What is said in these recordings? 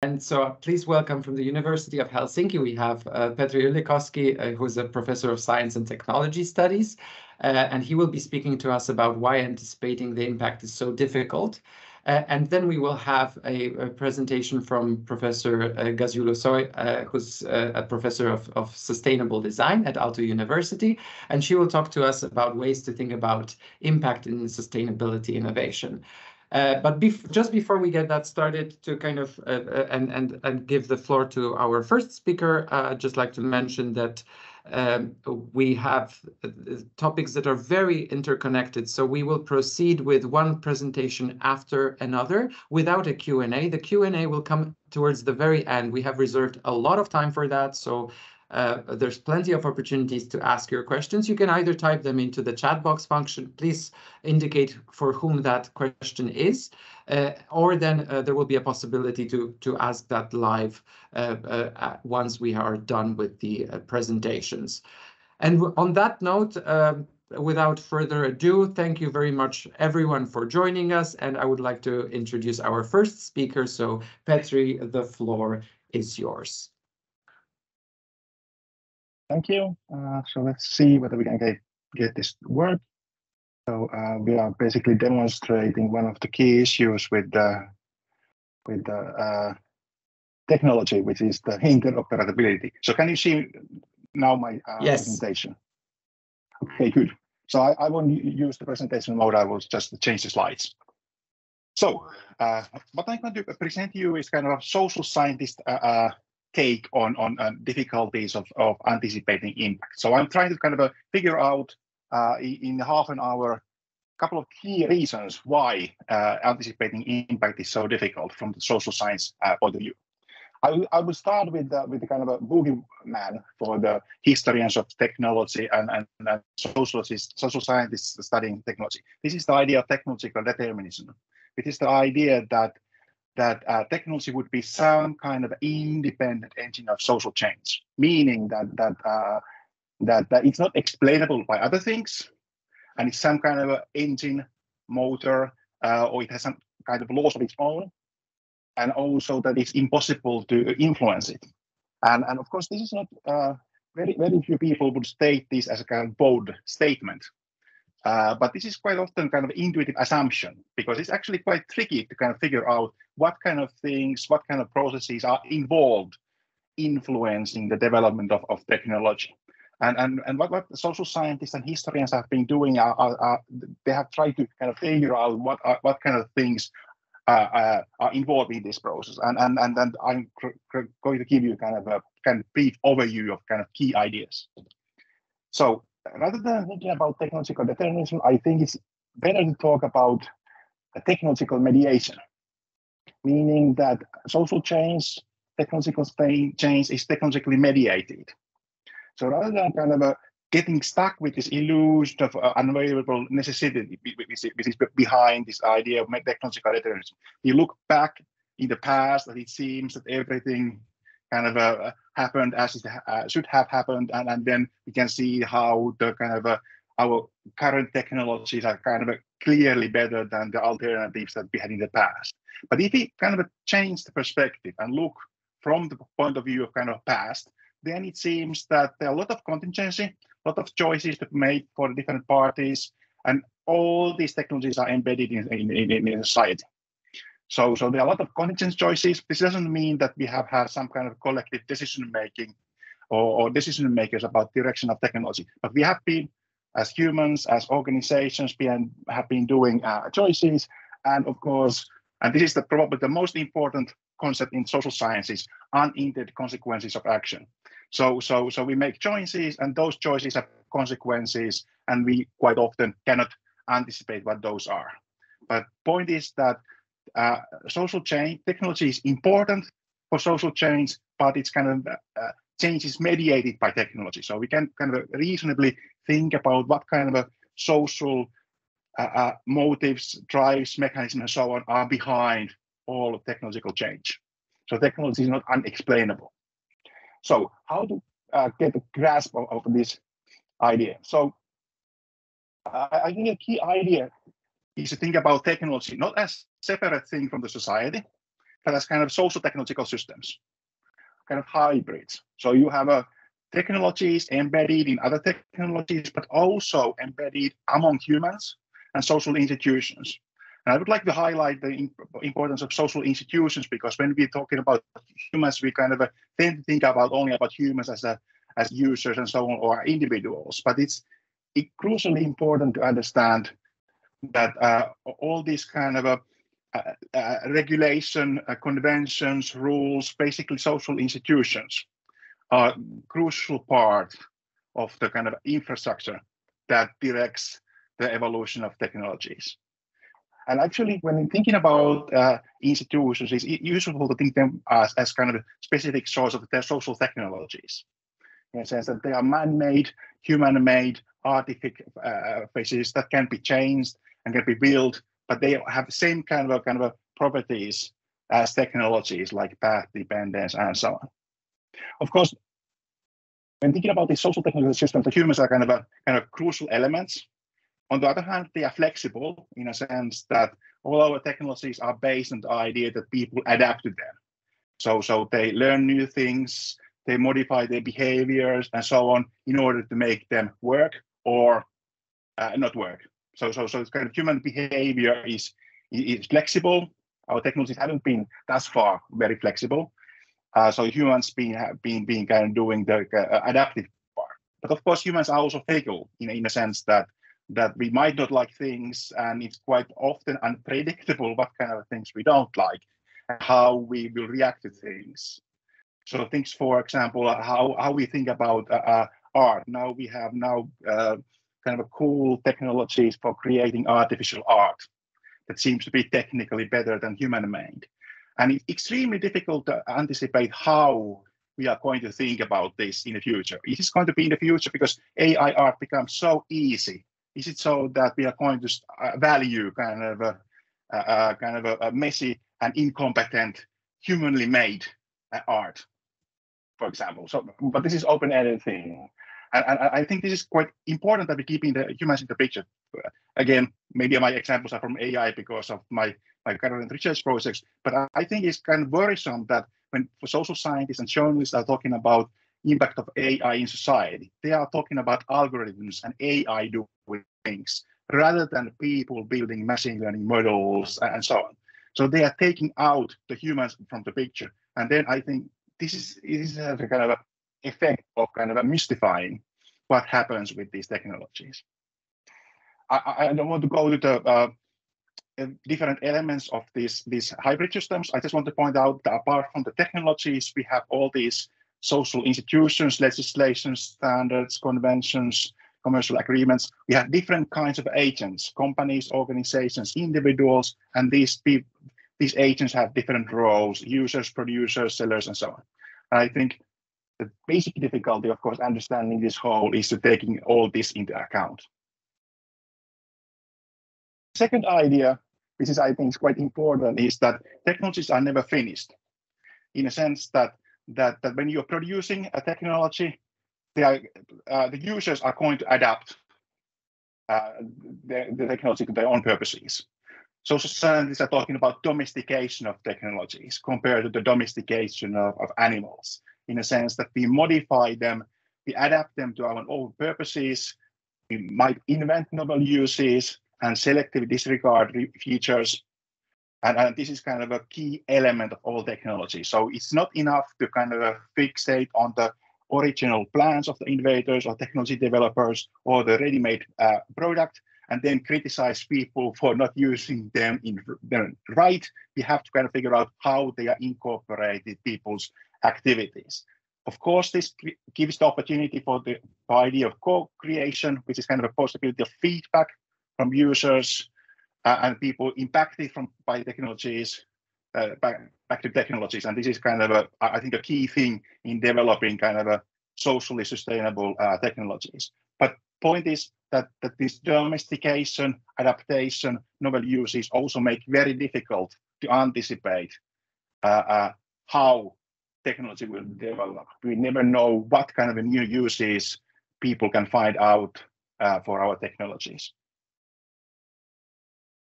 And so please welcome from the University of Helsinki, we have uh, Petri Ylikoski, uh, who is a professor of science and technology studies, uh, and he will be speaking to us about why anticipating the impact is so difficult. Uh, and then we will have a, a presentation from Professor uh, Gaziulusoy, uh, who's uh, a professor of, of sustainable design at Aalto University, and she will talk to us about ways to think about impact in sustainability innovation. Uh, but bef just before we get that started, to kind of uh, uh, and and and give the floor to our first speaker, I'd just like to mention that um, we have topics that are very interconnected. So we will proceed with one presentation after another without a Q&A. The Q&A will come towards the very end. We have reserved a lot of time for that. So uh, there's plenty of opportunities to ask your questions. You can either type them into the chat box function. Please indicate for whom that question is, uh, or then uh, there will be a possibility to, to ask that live uh, uh, once we are done with the presentations. And on that note, um, without further ado, thank you very much everyone for joining us. And I would like to introduce our first speaker. So Petri, the floor is yours. Thank you. Uh, so let's see whether we can get, get this to work. So uh, we are basically demonstrating one of the key issues with the with the uh, technology, which is the interoperability. So can you see now my uh, yes. presentation? Okay, good. So I, I won't use the presentation mode. I will just change the slides. So uh, what I'm going to present to you is kind of a social scientist uh, uh, take on on uh, difficulties of, of anticipating impact. So I'm trying to kind of uh, figure out uh, in half an hour a couple of key reasons why uh, anticipating impact is so difficult from the social science uh, point of view. I I will start with the, with the kind of a boogeyman for the historians of technology and, and, and sociologists, social scientists studying technology. This is the idea of technological determinism. It is the idea that that uh, technology would be some kind of independent engine of social change, meaning that that uh, that, that it's not explainable by other things, and it's some kind of engine, motor, uh, or it has some kind of laws of its own, and also that it's impossible to influence it. And and of course, this is not uh, very very few people would state this as a kind of bold statement. Uh, but this is quite often kind of intuitive assumption because it's actually quite tricky to kind of figure out what kind of things, what kind of processes are involved influencing the development of, of technology. And, and, and what, what social scientists and historians have been doing are, are, are they have tried to kind of figure out what are, what kind of things uh, uh, are involved in this process. And and and then I'm going to give you kind of a kind of brief overview of kind of key ideas. So rather than thinking about technological determinism, I think it's better to talk about technological mediation, meaning that social change, technological change is technologically mediated. So rather than kind of a getting stuck with this illusion of uh, unavailable necessity, which is behind this idea of technological determinism, you look back in the past that it seems that everything kind of uh, happened as it uh, should have happened, and, and then we can see how the kind of uh, our current technologies are kind of clearly better than the alternatives that we had in the past. But if we kind of change the perspective and look from the point of view of kind of past, then it seems that there are a lot of contingency, a lot of choices to make for different parties, and all these technologies are embedded in, in, in, in society. So, so there are a lot of contingent choices. This doesn't mean that we have had some kind of collective decision making or, or decision makers about direction of technology, but we have been, as humans, as organizations, been, have been doing uh, choices, and of course, and this is the, probably the most important concept in social sciences: unintended consequences of action. So, so, so we make choices, and those choices have consequences, and we quite often cannot anticipate what those are. But point is that uh, social change technology is important for social change, but it's kind of uh, change is mediated by technology. So we can kind of reasonably think about what kind of a social uh, uh motives, drives, mechanisms, and so on are behind all of technological change. So technology is not unexplainable. So how to uh, get a grasp of, of this idea? So uh, I think a key idea is to think about technology not as separate thing from the society, but as kind of social technological systems, kind of hybrids. So you have a technologies embedded in other technologies, but also embedded among humans and social institutions. And I would like to highlight the importance of social institutions because when we're talking about humans, we kind of uh, tend to think about only about humans as a as users and so on or individuals. But it's it crucially important to understand that uh, all these kind of uh, uh, uh regulation, uh, conventions, rules, basically social institutions are crucial part of the kind of infrastructure that directs the evolution of technologies. And actually, when thinking about uh, institutions, it's useful to think them as, as kind of specific source of their social technologies. In a sense that they are man-made, human-made artificial artifices that can be changed and can be built, but they have the same kind of kind of properties as technologies like path dependence and so on. Of course, when thinking about the social technology systems, the humans are kind of a kind of crucial elements. On the other hand, they are flexible in a sense that all our technologies are based on the idea that people adapt to them. So, so they learn new things, they modify their behaviors and so on in order to make them work or uh, not work. So, so, so kind of human behavior is is flexible. Our technologies haven't been thus far very flexible. Uh, so humans being being being kind of doing the uh, adaptive part. But of course, humans are also fickle in, in a sense that that we might not like things, and it's quite often unpredictable what kind of things we don't like, and how we will react to things. So things, for example, how how we think about uh, uh art. Now we have now uh, kind of a cool technologies for creating artificial art that seems to be technically better than human-made. And it's extremely difficult to anticipate how we are going to think about this in the future. Is it going to be in the future because AI art becomes so easy? Is it so that we are going to uh, value kind of a, a kind of a, a, messy and incompetent, humanly made uh, art, for example? So, but this is open-ended thing. And, and, I think this is quite important that we keep in the humans in the picture. Again, maybe my examples are from AI because of my my current research projects. But I think it's kind of worrisome that when social scientists and journalists are talking about impact of AI in society, they are talking about algorithms and AI doing things rather than people building machine learning models and so on. So they are taking out the humans from the picture. And then I think this is, is a kind of a effect of kind of mystifying what happens with these technologies. I, I don't want to go to the uh, uh, different elements of these, these hybrid systems. I just want to point out that apart from the technologies, we have all these social institutions, legislation, standards, conventions, commercial agreements. We have different kinds of agents, companies, organizations, individuals, and these people, these agents have different roles, users, producers, sellers, and so on. I think the basic difficulty, of course, understanding this whole is to taking all this into account. Second idea which is I think is quite important, is that technologies are never finished. In a sense that that, that when you're producing a technology, they are, uh, the users are going to adapt uh, the, the technology to their own purposes. Social scientists are talking about domestication of technologies compared to the domestication of, of animals, in a sense that we modify them, we adapt them to our own purposes, we might invent novel uses, and selective disregard features. And, and, this is kind of a key element of all technology. So it's not enough to kind of fixate on the original plans of the innovators or technology developers or the ready-made uh, product and then criticize people for not using them in the right. We have to kind of figure out how they are incorporated people's activities. Of course, this gives the opportunity for the idea of co-creation, which is kind of a possibility of feedback from users uh, and people impacted from by technologies uh, back, back to technologies. And this is kind of a, I think, a key thing in developing kind of a socially sustainable uh, technologies. But point is that, that this domestication, adaptation, novel uses also make very difficult to anticipate uh, uh, how technology will develop. We never know what kind of new uses people can find out uh, for our technologies.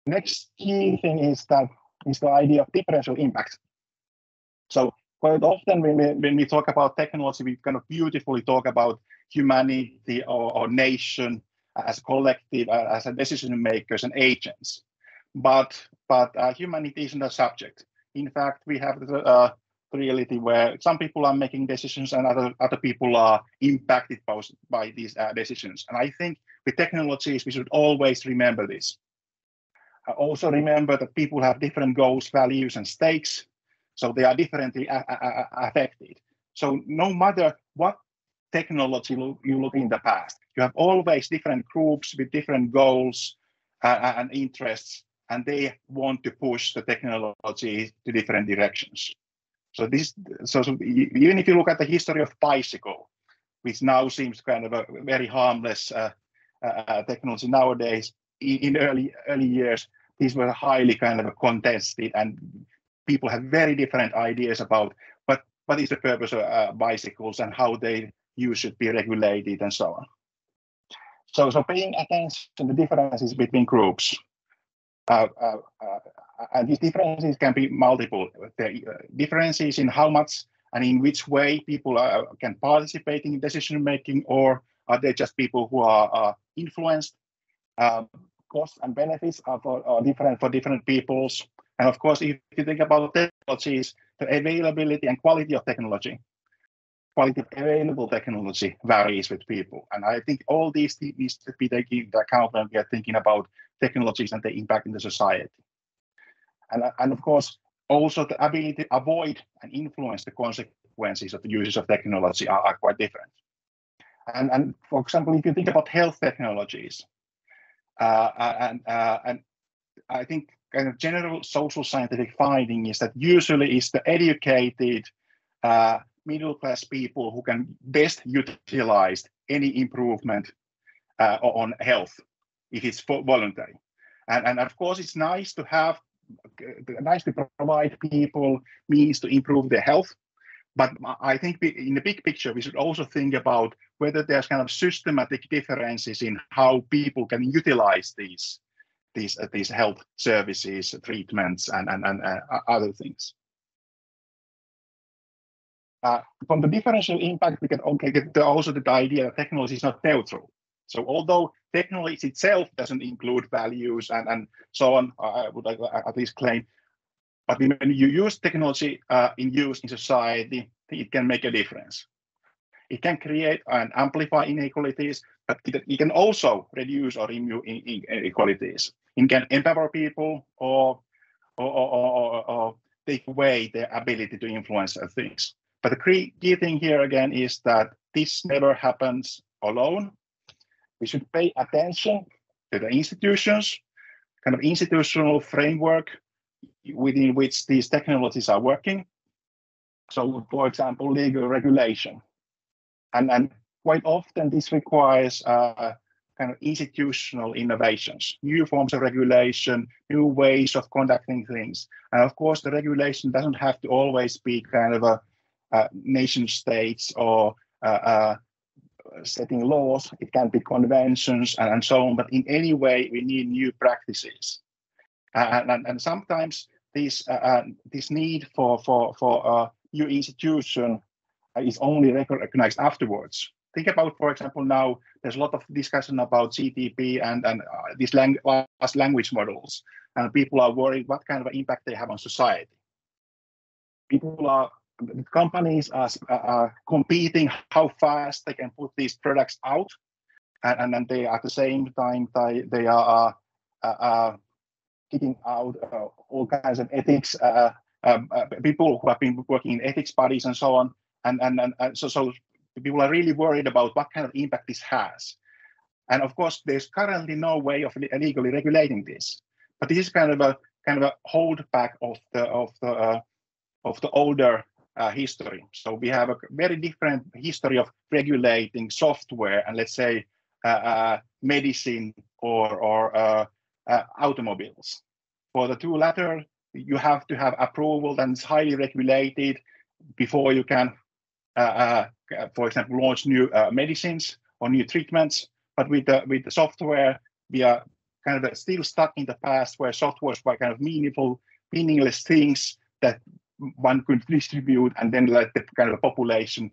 Next key thing is that is the idea of differential impact. So quite often when we, when we talk about technology, we kind of beautifully talk about humanity or, or nation as a collective, uh, as a decision makers and agents. But but uh, humanity isn't a subject. In fact, we have the uh, reality where some people are making decisions and other other people are impacted by, by these uh, decisions. And I think with technologies, we should always remember this. Uh, also remember that people have different goals, values, and stakes, so they are differently affected. So no matter what technology you look in the past, you have always different groups with different goals uh, and interests, and they want to push the technology to different directions. So this, so, so even if you look at the history of bicycle, which now seems kind of a very harmless uh, uh, technology nowadays, in, in, early early years, these were highly kind of contested, and people have very different ideas about what what is the purpose of uh, bicycles and how they use should be regulated and so on. So, so paying attention to the differences between groups uh, uh, uh, and these differences can be multiple. The differences in how much and in which way people are, can participate in decision making, or are they just people who are, influenced? Um, costs and benefits are, for, are different for different peoples. And of course, if you think about technologies, the availability and quality of technology, quality of available technology varies with people. And I think all these needs to be taken into account when we are thinking about technologies and the impact in the society. And, and of course, also the ability to avoid and influence the consequences of the uses of technology are, are quite different. And, and for example, if you think about health technologies, uh, uh and, uh, and I think kind of general social scientific finding is that usually it's the educated uh, middle class people who can best utilize any improvement uh, on health if it's voluntary. And, and of course, it's nice to have, nice to provide people means to improve their health. But I think in the big picture, we should also think about whether there's kind of systematic differences in how people can utilize these these uh, these health services, treatments, and and, and uh, other things. Uh, from the differential impact, we can okay, get also the idea that technology is not neutral. So although technology itself doesn't include values and, and so on, I would at least claim, but when you use technology uh, in use in society, it can make a difference. It can create and amplify inequalities, but it, it can also reduce or remove inequalities. It can empower people or, or, or, or, take away their ability to influence things. But the key thing here again is that this never happens alone we should pay attention to the institutions, kind of institutional framework within which these technologies are working. So, for example, legal regulation. And, and quite often this requires uh, kind of institutional innovations, new forms of regulation, new ways of conducting things. And of course, the regulation doesn't have to always be kind of a, a nation states or uh, uh, setting laws, it can be conventions and, and so on, but in any way, we need new practices. And, and, and sometimes this, uh, uh this need for, for, for a new institution is only recognized afterwards. Think about, for example, now there's a lot of discussion about GPT and, and uh, these lang- language models, and people are worried what kind of impact they have on society. People are companies are, are, competing how fast they can put these products out. And, and then they at the same time they, they are uh, uh, getting out uh, all kinds of ethics uh, um, uh, people who have been working in ethics bodies and so on. And and, and so so people are really worried about what kind of impact this has. And of course there's currently no way of legally regulating this. But this is kind of a kind of a holdback of the of the uh, of the older uh, history. So we have a very different history of regulating software and let's say uh, uh, medicine or, or uh, uh, automobiles. For the two latter, you have to have approval and it's highly regulated before you can, uh, for example, launch new medicines or new treatments. But with the, with the software, we are kind of still stuck in the past where software was kind of meaningful, meaningless things that one could distribute and then let the kind of population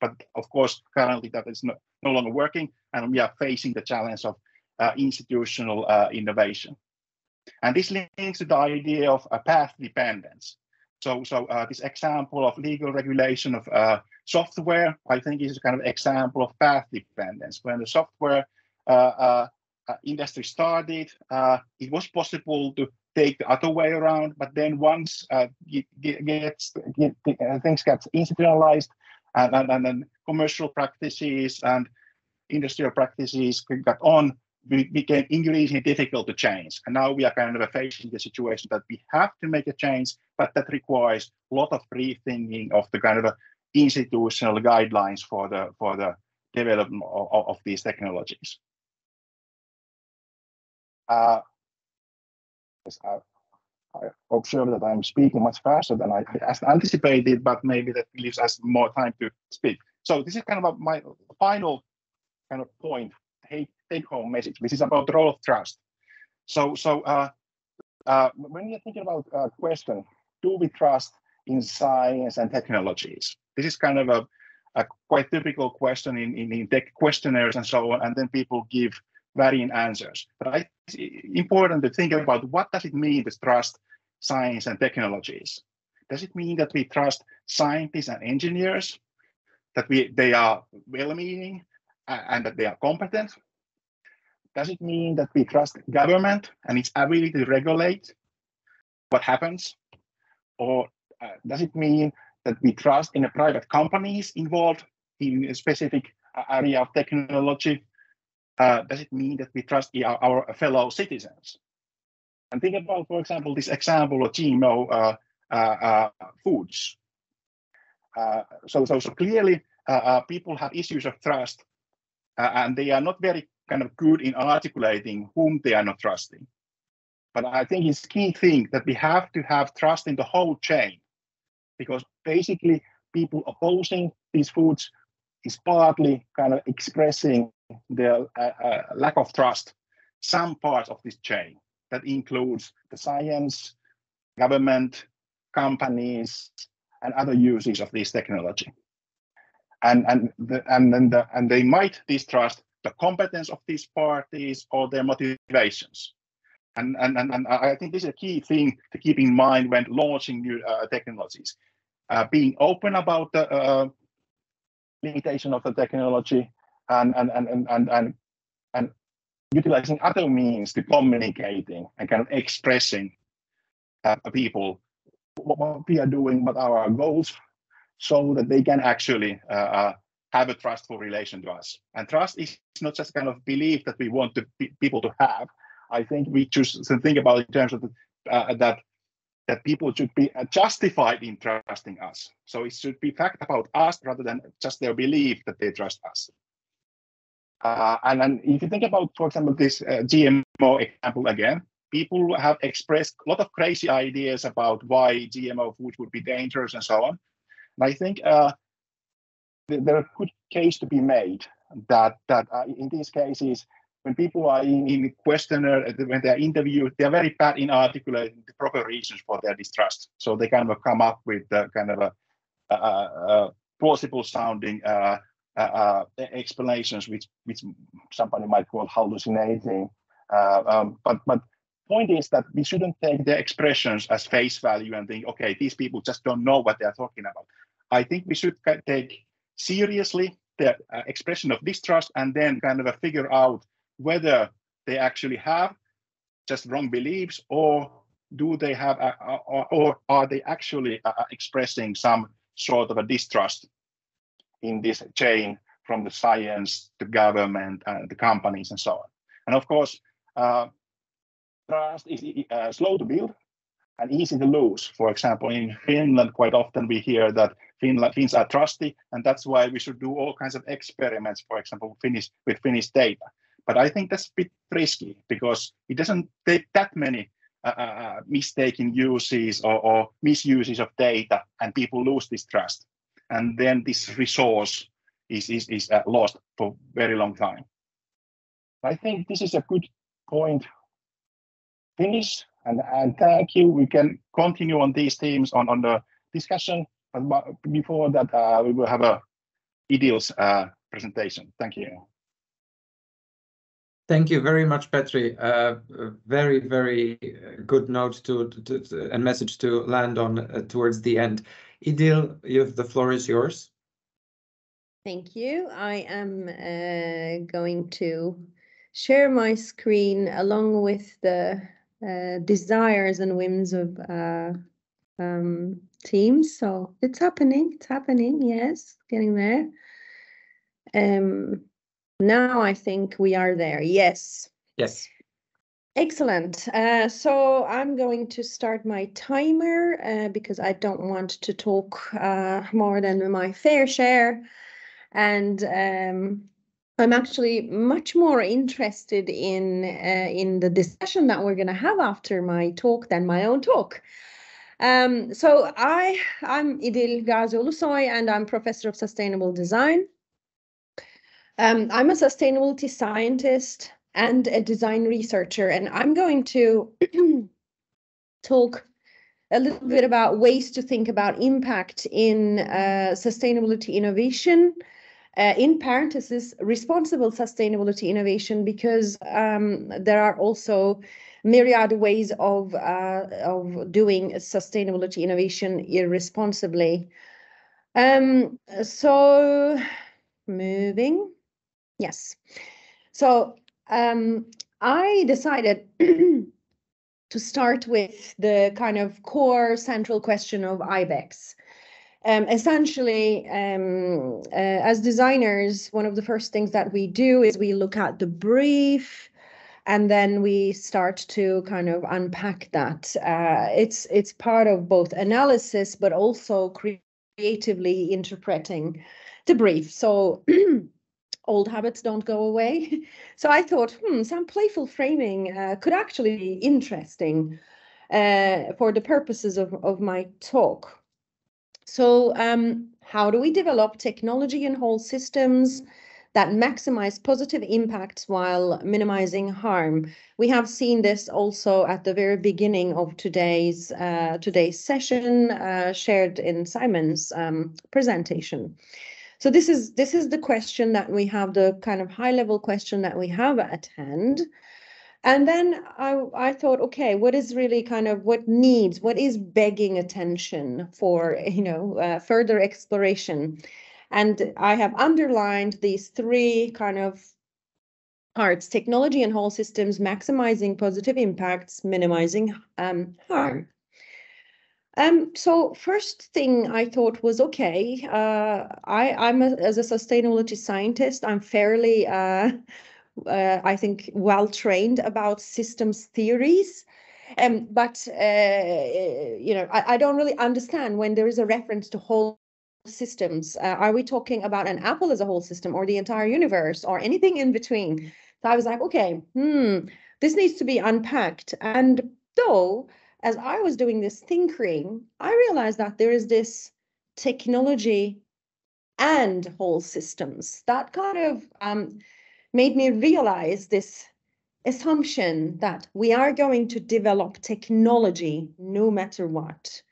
but of course, currently that is no, no longer working, and we are facing the challenge of uh, institutional uh, innovation. And this links to the idea of a path dependence. So, so uh, this example of legal regulation of uh, software, I think, is a kind of example of path dependence. When the software uh, uh, industry started, it was possible to take the other way around, but then once it gets, get, things get institutionalized, and, and, and then commercial practices and industrial practices got on we became increasingly difficult to change. And now we are kind of facing the situation that we have to make a change, but that requires a lot of rethinking of the kind of institutional guidelines for the for the development of, of these technologies. Uh, I, observe that I'm speaking much faster than I anticipated, but maybe that leaves us more time to speak. So this is kind of a, my final kind of point, take-home message, which is about the role of trust. So, so uh, uh, when you're thinking about a question, do we trust in science and technologies? This is kind of a, a quite typical question in, in, in tech questionnaires and so on, and then people give varying answers. But I, it's important to think about what does it mean to trust science and technologies? Does it mean that we trust scientists and engineers, that we they are well-meaning and that they are competent? Does it mean that we trust government and its ability to regulate what happens? Or uh, does it mean that we trust in the private companies involved in a specific area of technology uh, does it mean that we trust our, our, fellow citizens? And think about, for example, this example of GMO uh, uh, uh foods. So, so, so clearly, people have issues of trust, and they are not very kind of good in articulating whom they are not trusting. But I think it's key thing that we have to have trust in the whole chain, because basically people opposing these foods is partly kind of expressing the uh, uh, lack of trust some parts of this chain that includes the science, government, companies, and other uses of this technology. And and the, and then the, and they might distrust the competence of these parties or their motivations. And, and, and, and I think this is a key thing to keep in mind when launching new uh, technologies. Uh, being open about the uh, limitation of the technology and and and and and, and, and utilizing other means to communicating and kind of expressing uh, people what we are doing, what are our goals, so that they can actually uh, uh, have a trustful relation to us. And trust is not just kind of belief that we want to, people to have. I think we to think about in terms of the, uh, that that people should be uh, justified in trusting us. So it should be fact about us rather than just their belief that they trust us. Uh, and then if you think about, for example, this uh, GMO example again, people have expressed a lot of crazy ideas about why GMO food would be dangerous and so on. And I think uh, there are good case to be made that that uh, in these cases, when people are in, in questionnaire, uh, when they are interviewed, they are very bad in articulating the proper reasons for their distrust. So they kind of come up with the kind of a, a, a plausible sounding uh, uh, uh, explanations, which which somebody might call hallucinating. Uh, um, but but point is that we shouldn't take the expressions as face value and think, okay, these people just don't know what they are talking about. I think we should take seriously the uh, expression of distrust and then kind of figure out whether they actually have just wrong beliefs or do they have a, or, or, are they actually uh, expressing some sort of a distrust in this chain from the science, to government, and the companies, and so on. And of course, uh, trust is uh, slow to build and easy to lose. For example, in Finland, quite often we hear that Finland, Finns are trusty, and that's why we should do all kinds of experiments, for example, Finnish, with Finnish data. But I think that's a bit risky because it doesn't take that many uh, uh, uh mistaken uses or, or misuses of data, and people lose this trust and then this resource is, is, is uh, lost for very long time. I think this is a good point. Finnish And, and thank you. We can continue on these themes on, on the discussion. But before that, uh, we will have a Idil's uh, presentation. Thank you. Thank you very much, Petri. Uh, very, very good note to, to, to, and message to land on uh, towards the end. Idil, you have, the floor is yours. Thank you. I am uh, going to share my screen along with the uh, desires and whims of uh, um, teams. So it's happening. It's happening. Yes, getting there. Um, now I think we are there. Yes. Yes. Excellent. Uh, so I'm going to start my timer uh, because I don't want to talk uh, more than my fair share. And um, I'm actually much more interested in uh, in the discussion that we're going to have after my talk than my own talk. Um, so I I'm Idil Gazi and I'm professor of sustainable design. Um, I'm a sustainability scientist and a design researcher, and I'm going to talk a little bit about ways to think about impact in uh, sustainability innovation. Uh, in parentheses, responsible sustainability innovation, because um, there are also myriad ways of uh, of doing sustainability innovation irresponsibly. Um, so, moving. Yes. So um, I decided to start with the kind of core central question of IBEX. Um, essentially, um, uh, as designers, one of the first things that we do is we look at the brief, and then we start to kind of unpack that. Uh, it's it's part of both analysis, but also creatively interpreting the brief. So old habits don't go away. so I thought, hmm, some playful framing uh, could actually be interesting uh, for the purposes of, of my talk. So um, how do we develop technology and whole systems that maximize positive impacts while minimizing harm? We have seen this also at the very beginning of today's uh, today's session uh, shared in Simon's um, presentation. So this is this is the question that we have, the kind of high level question that we have at hand. And then I, I thought, okay, what is really kind of what needs, what is begging attention for, you know, uh, further exploration? And I have underlined these three kind of parts, technology and whole systems, maximizing positive impacts, minimizing um, harm. Um, so first thing I thought was okay. Uh, I I'm a, as a sustainability scientist, I'm fairly uh, uh, I think well trained about systems theories. Um, but uh, you know, I, I don't really understand when there is a reference to whole systems. Uh, are we talking about an apple as a whole system, or the entire universe, or anything in between? So I was like, okay, hmm, this needs to be unpacked. And though as I was doing this tinkering, I realized that there is this technology and whole systems that kind of um, made me realize this assumption that we are going to develop technology no matter what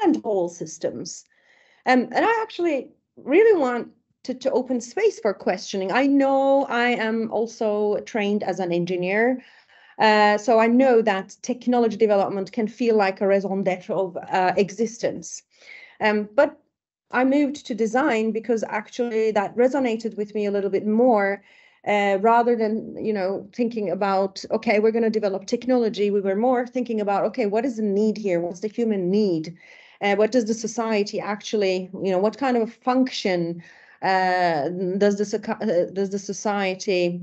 and whole systems. Um, and I actually really want to, to open space for questioning. I know I am also trained as an engineer. Uh, so I know that technology development can feel like a raison d'etre of uh, existence. Um, but I moved to design because actually that resonated with me a little bit more. Uh, rather than you know thinking about okay we're going to develop technology we were more thinking about okay what is the need here what's the human need uh, what does the society actually you know what kind of a function uh, does the uh, does the society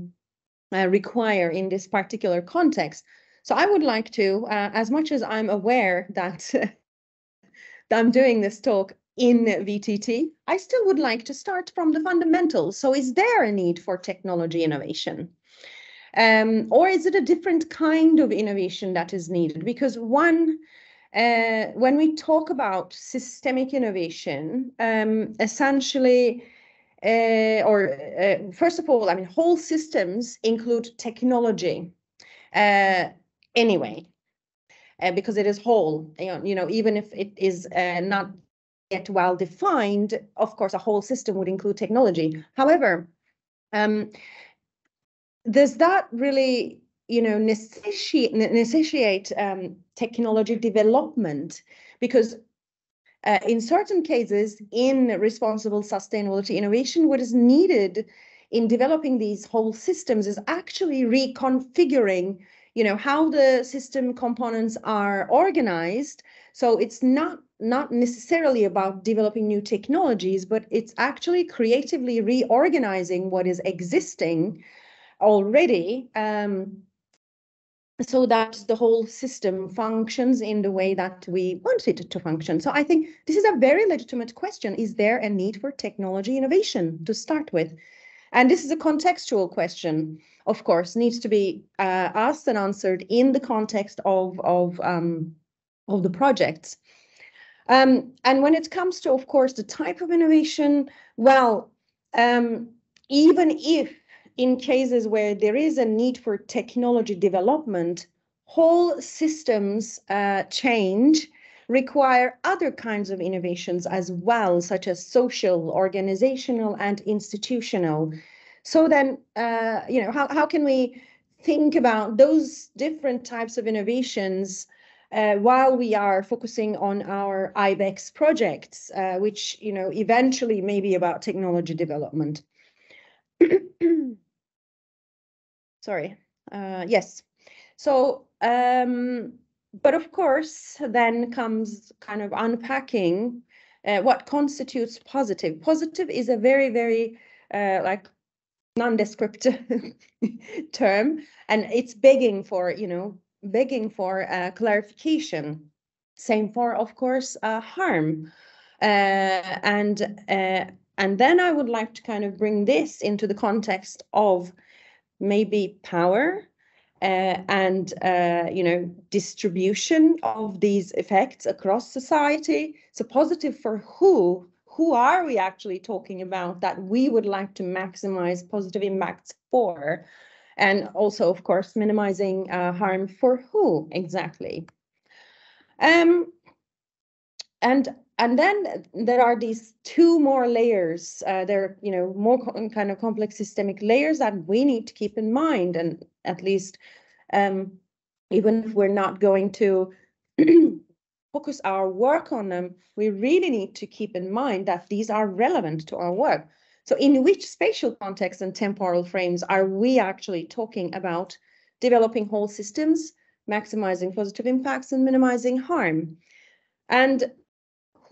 uh, require in this particular context. So I would like to, uh, as much as I'm aware that, that I'm doing this talk in VTT, I still would like to start from the fundamentals. So is there a need for technology innovation? Um, or is it a different kind of innovation that is needed? Because one, uh, when we talk about systemic innovation, um, essentially uh, or uh, first of all, I mean, whole systems include technology. Uh, anyway, uh, because it is whole. You know, even if it is uh, not yet well defined, of course, a whole system would include technology. However, um, does that really, you know, necessitate, necessitate um, technology development? Because uh, in certain cases, in responsible sustainability innovation, what is needed in developing these whole systems is actually reconfiguring you know how the system components are organized. So it's not not necessarily about developing new technologies but it's actually creatively reorganizing what is existing already um, so that the whole system functions in the way that we want it to function. So I think this is a very legitimate question. Is there a need for technology innovation to start with? And this is a contextual question, of course, needs to be uh, asked and answered in the context of, of, um, of the projects. Um, and when it comes to, of course, the type of innovation, well, um, even if in cases where there is a need for technology development, whole systems uh, change require other kinds of innovations as well, such as social, organizational, and institutional. So then, uh, you know, how, how can we think about those different types of innovations uh, while we are focusing on our IBEX projects, uh, which, you know, eventually may be about technology development. Sorry. Uh, yes. So um, but of course, then comes kind of unpacking uh, what constitutes positive. Positive is a very, very uh, like nondescript term, and it's begging for, you know, begging for uh, clarification. Same for, of course, uh, harm. Uh, and and then I would like to kind of bring this into the context of maybe power uh, and uh, you know distribution of these effects across society. So positive for who? Who are we actually talking about that we would like to maximize positive impacts for? And also, of course, minimizing uh, harm for who exactly? Um, and and then there are these two more layers. Uh, there are, you know, more kind of complex systemic layers that we need to keep in mind, and at least, um, even if we're not going to focus our work on them, we really need to keep in mind that these are relevant to our work. So, in which spatial context and temporal frames are we actually talking about developing whole systems, maximizing positive impacts, and minimizing harm? And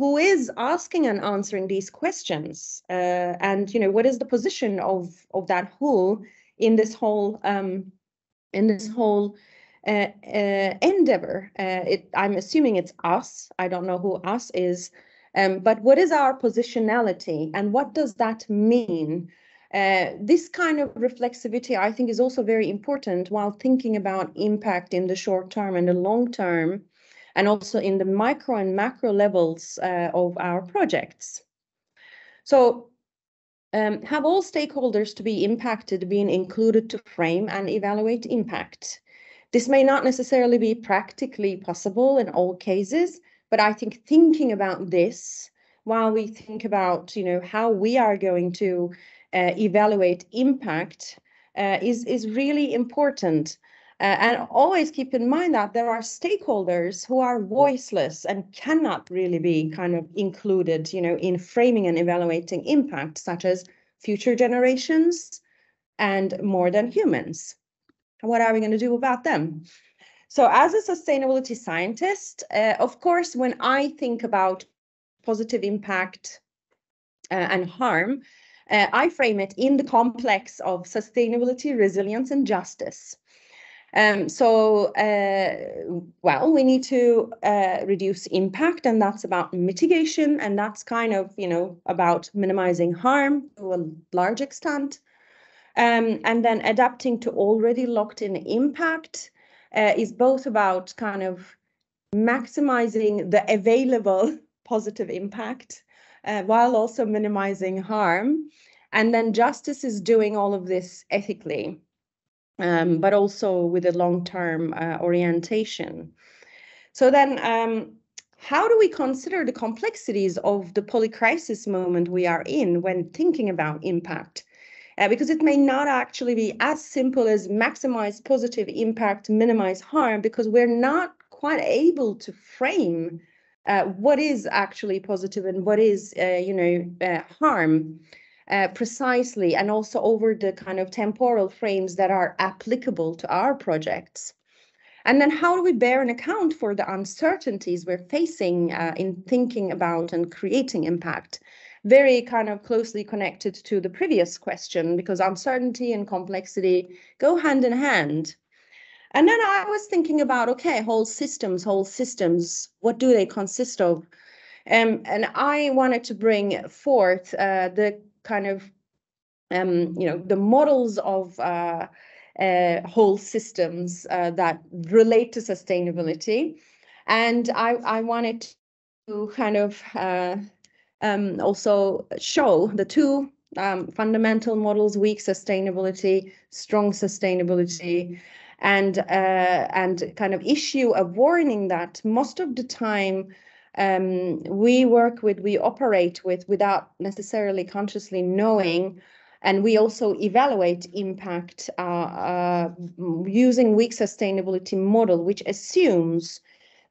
who is asking and answering these questions uh, and you know what is the position of of that who in this whole um, in this whole uh, uh, endeavor? Uh, it, i'm assuming it's us. I don't know who us is. Um, but what is our positionality and what does that mean? Uh, this kind of reflexivity i think is also very important while thinking about impact in the short term and the long term and also in the micro and macro levels uh, of our projects. So um, have all stakeholders to be impacted been included to frame and evaluate impact? This may not necessarily be practically possible in all cases, but I think thinking about this while we think about you know how we are going to uh, evaluate impact uh, is is really important uh, and always keep in mind that there are stakeholders who are voiceless and cannot really be kind of included, you know, in framing and evaluating impact, such as future generations and more than humans. What are we going to do about them? So as a sustainability scientist, uh, of course, when I think about positive impact uh, and harm, uh, I frame it in the complex of sustainability, resilience, and justice. Um, so, uh, well, we need to uh, reduce impact, and that's about mitigation, and that's kind of, you know, about minimizing harm to a large extent. Um, and then adapting to already locked in impact uh, is both about kind of maximizing the available positive impact uh, while also minimizing harm. And then justice is doing all of this ethically um, but also with a long-term uh, orientation. So then, um, how do we consider the complexities of the polycrisis moment we are in when thinking about impact? Uh, because it may not actually be as simple as maximize positive impact, minimize harm, because we're not quite able to frame uh, what is actually positive and what is, uh, you know, uh, harm uh, precisely, and also over the kind of temporal frames that are applicable to our projects. And then how do we bear an account for the uncertainties we're facing uh, in thinking about and creating impact? Very kind of closely connected to the previous question because uncertainty and complexity go hand in hand. And then I was thinking about, okay, whole systems, whole systems, what do they consist of? Um, and I wanted to bring forth uh, the kind of, um, you know, the models of uh, uh, whole systems uh, that relate to sustainability. And I, I wanted to kind of uh, um, also show the two um, fundamental models, weak sustainability, strong sustainability, and uh, and kind of issue a warning that most of the time um, we work with, we operate with without necessarily consciously knowing and we also evaluate impact uh, uh, using weak sustainability model, which assumes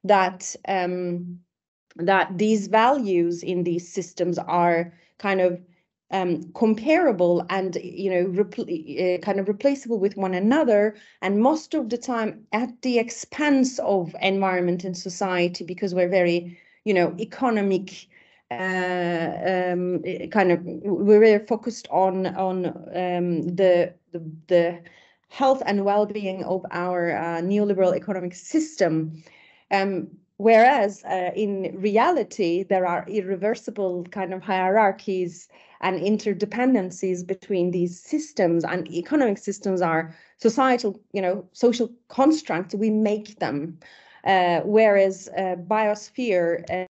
that um, that these values in these systems are kind of um, comparable and you know uh, kind of replaceable with one another. And most of the time at the expense of environment and society because we're very you know economic uh, um, kind of we're focused on on um, the, the, the health and well-being of our uh, neoliberal economic system. Um, whereas uh, in reality, there are irreversible kind of hierarchies and interdependencies between these systems and economic systems are societal, you know, social constructs, we make them. Uh, whereas uh, biosphere uh,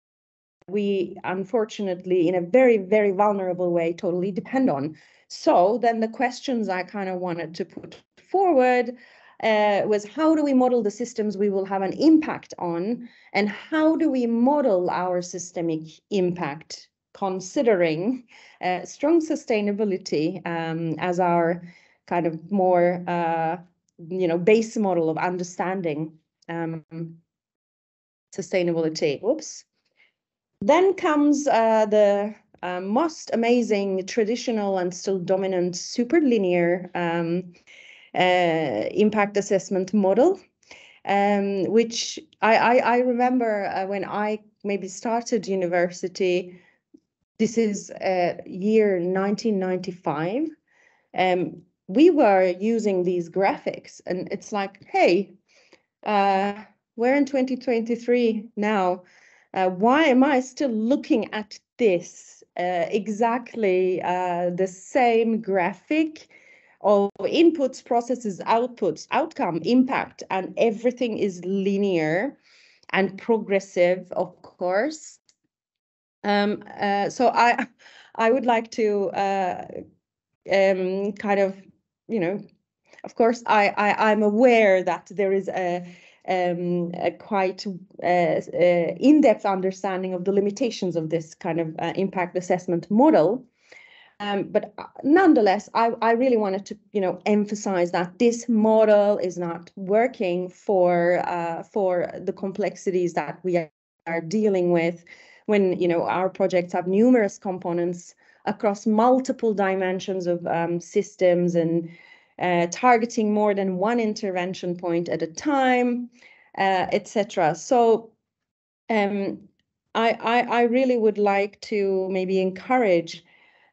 we unfortunately, in a very, very vulnerable way, totally depend on. So then the questions I kind of wanted to put forward uh, was how do we model the systems we will have an impact on, and how do we model our systemic impact, considering uh, strong sustainability um, as our kind of more, uh, you know, base model of understanding um, sustainability. Whoops. Then comes uh, the uh, most amazing traditional and still dominant superlinear um, uh, impact assessment model, um, which I, I, I remember uh, when I maybe started university, this is uh, year 1995. Um, we were using these graphics and it's like, hey, uh, we're in 2023 now uh, why am I still looking at this uh, exactly uh, the same graphic of inputs, processes, outputs, outcome, impact, and everything is linear and progressive, of course. Um, uh, so I, I would like to um, kind of, you know, of course, I, I I'm aware that there is a um, a quite uh, uh, in-depth understanding of the limitations of this kind of uh, impact assessment model. Um, but nonetheless, I, I really wanted to, you know, emphasize that this model is not working for uh, for the complexities that we are dealing with when, you know, our projects have numerous components across multiple dimensions of um, systems and uh, targeting more than one intervention point at a time, uh, etc. So um, I, I, I, really would like to maybe encourage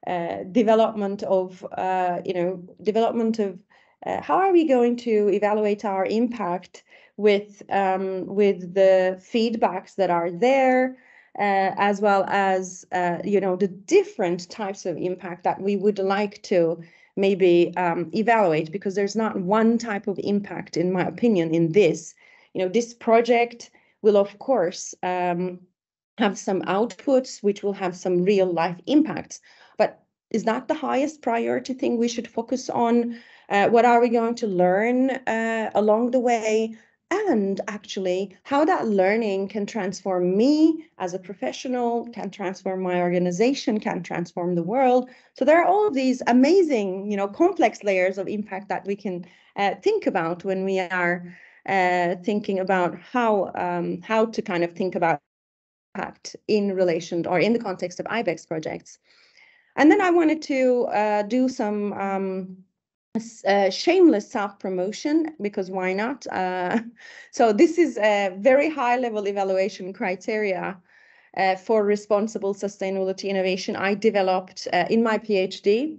uh, development of, uh, you know, development of uh, how are we going to evaluate our impact with um, with the feedbacks that are there, uh, as well as uh, you know the different types of impact that we would like to maybe um, evaluate because there's not one type of impact, in my opinion, in this. You know, this project will, of course, um, have some outputs which will have some real life impacts. But is that the highest priority thing we should focus on? Uh, what are we going to learn uh, along the way? And actually how that learning can transform me as a professional, can transform my organization, can transform the world. So there are all of these amazing, you know, complex layers of impact that we can uh, think about when we are uh, thinking about how um, how to kind of think about impact in relation or in the context of iBEX projects. And then I wanted to uh, do some um, uh, shameless self-promotion because why not? Uh, so this is a very high-level evaluation criteria uh, for responsible sustainability innovation I developed uh, in my PhD.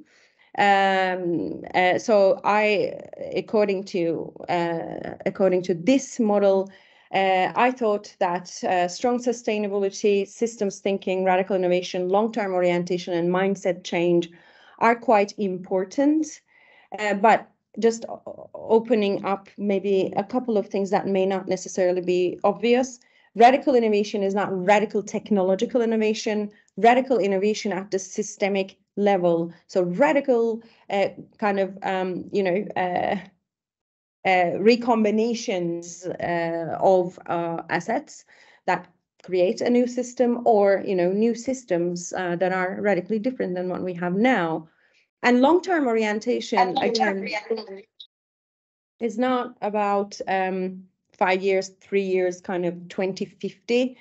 Um, uh, so I, according to uh, according to this model, I thought that strong sustainability, systems thinking, radical innovation, long-term orientation, and mindset change are quite important. Uh, but just opening up maybe a couple of things that may not necessarily be obvious. Radical innovation is not radical technological innovation, radical innovation at the systemic level. So radical uh, kind of, um, you know, uh, uh, recombinations uh, of uh, assets that create a new system or, you know, new systems uh, that are radically different than what we have now. And long-term orientation, long-term again, is not about um, five years, three years, kind of 2050.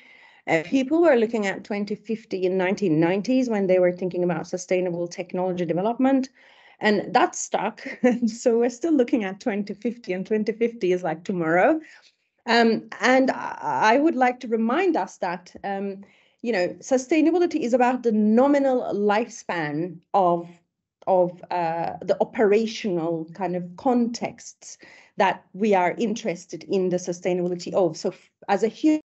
Uh, people were looking at 2050 in 1990s when they were thinking about sustainable technology development. And that stuck. so we're still looking at 2050, and 2050 is like tomorrow. Um, and I would like to remind us that um, you know sustainability is about the nominal lifespan of of uh, the operational kind of contexts that we are interested in the sustainability of. So as a human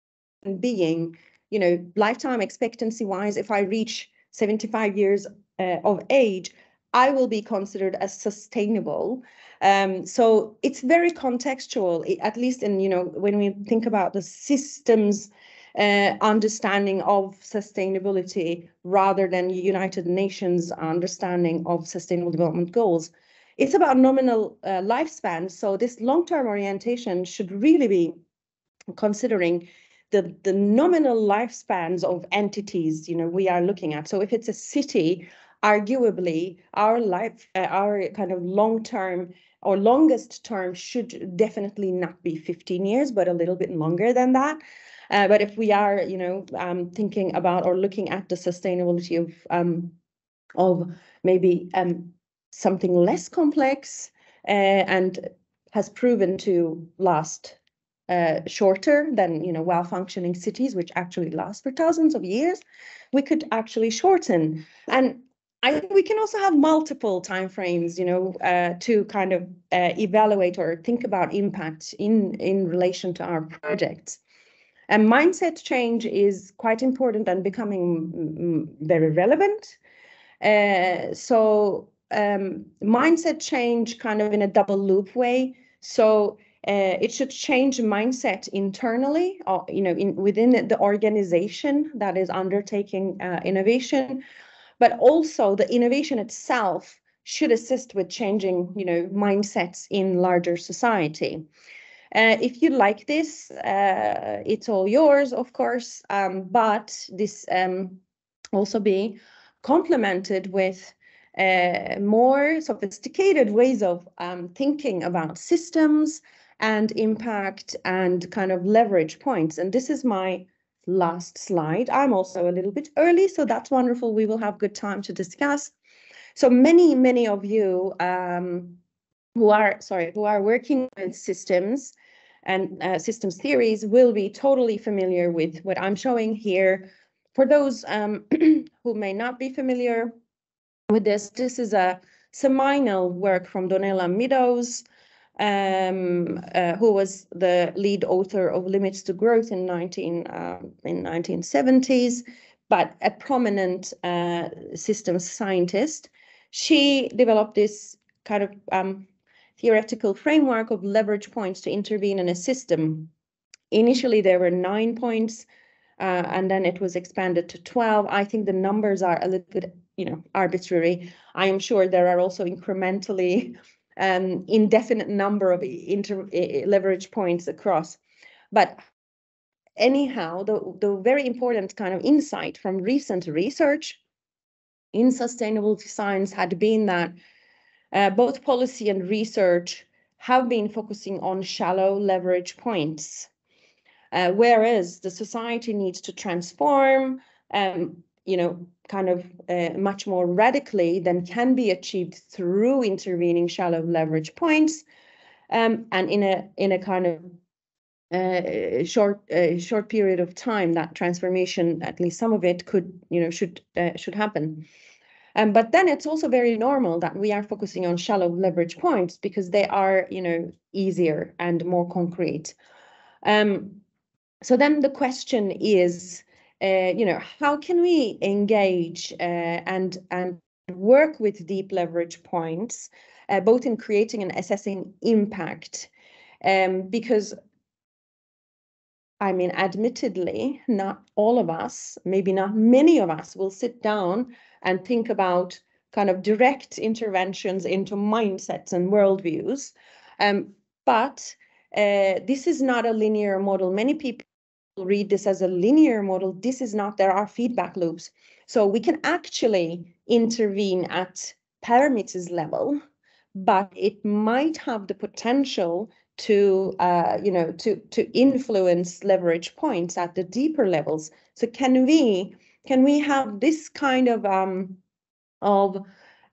being, you know, lifetime expectancy wise, if I reach 75 years uh, of age, I will be considered as sustainable. Um, so it's very contextual, at least in, you know, when we think about the systems uh, understanding of sustainability rather than United Nations understanding of sustainable development goals. It's about nominal uh, lifespan. So this long-term orientation should really be considering the, the nominal lifespans of entities, you know, we are looking at. So if it's a city, arguably our life, uh, our kind of long-term or longest term should definitely not be 15 years, but a little bit longer than that. Uh, but if we are, you know, um, thinking about or looking at the sustainability of um, of maybe um, something less complex uh, and has proven to last uh, shorter than you know well-functioning cities, which actually last for thousands of years, we could actually shorten. And I think we can also have multiple timeframes, you know, uh, to kind of uh, evaluate or think about impact in in relation to our projects. And mindset change is quite important and becoming very relevant. Uh, so um, mindset change kind of in a double loop way. So uh, it should change mindset internally, or, you know, in, within the organization that is undertaking uh, innovation, but also the innovation itself should assist with changing, you know, mindsets in larger society. Uh, if you like this, uh, it's all yours, of course, um, but this um, also be complemented with uh, more sophisticated ways of um, thinking about systems and impact and kind of leverage points. And this is my last slide. I'm also a little bit early, so that's wonderful. We will have good time to discuss. So many, many of you um, who are, sorry, who are working with systems and uh, systems theories will be totally familiar with what I'm showing here. For those um, who may not be familiar with this, this is a seminal work from Donella Meadows, um, uh, who was the lead author of Limits to Growth in 19 uh, in 1970s, but a prominent uh, systems scientist. She developed this kind of um, theoretical framework of leverage points to intervene in a system. Initially, there were nine points, uh, and then it was expanded to 12. I think the numbers are a little bit, you know, arbitrary. I am sure there are also incrementally um, indefinite number of inter leverage points across. But anyhow, the, the very important kind of insight from recent research in sustainable science had been that both policy and research have been focusing on shallow leverage points, uh, whereas the society needs to transform, um, you know, kind of uh, much more radically than can be achieved through intervening shallow leverage points, um, and in a in a kind of uh, short uh, short period of time, that transformation, at least some of it, could you know should uh, should happen. Um, but then it's also very normal that we are focusing on shallow leverage points because they are, you know, easier and more concrete. Um, so then the question is, uh, you know, how can we engage uh, and and work with deep leverage points, uh, both in creating and assessing impact, um, because I mean, admittedly, not all of us, maybe not many of us, will sit down and think about kind of direct interventions into mindsets and worldviews. Um, but uh, this is not a linear model. Many people read this as a linear model. This is not, there are feedback loops. So we can actually intervene at parameters level, but it might have the potential to uh, you know to to influence leverage points at the deeper levels. So can we can we have this kind of um, of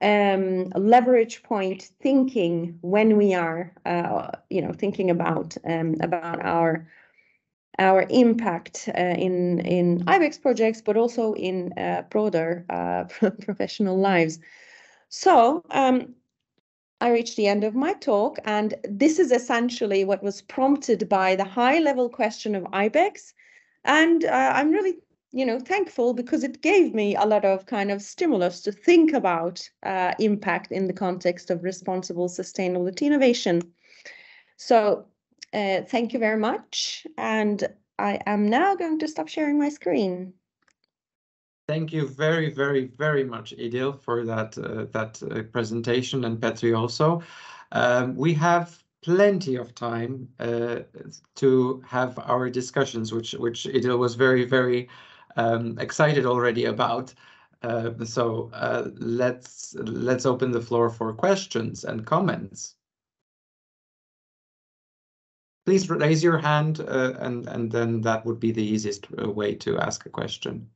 um, leverage point thinking when we are, uh, you know, thinking about um, about our our impact uh, in in iBEX projects, but also in uh, broader uh, professional lives. So um, I reached the end of my talk, and this is essentially what was prompted by the high level question of iBEX. And uh, I'm really you know thankful because it gave me a lot of kind of stimulus to think about uh, impact in the context of responsible sustainability innovation so uh, thank you very much and i am now going to stop sharing my screen Thank you very, very, very much, Idil, for that uh, that uh, presentation, and Petri also. Um, we have plenty of time uh, to have our discussions, which which Idil was very, very um, excited already about. Uh, so uh, let's let's open the floor for questions and comments. Please raise your hand, uh, and and then that would be the easiest uh, way to ask a question.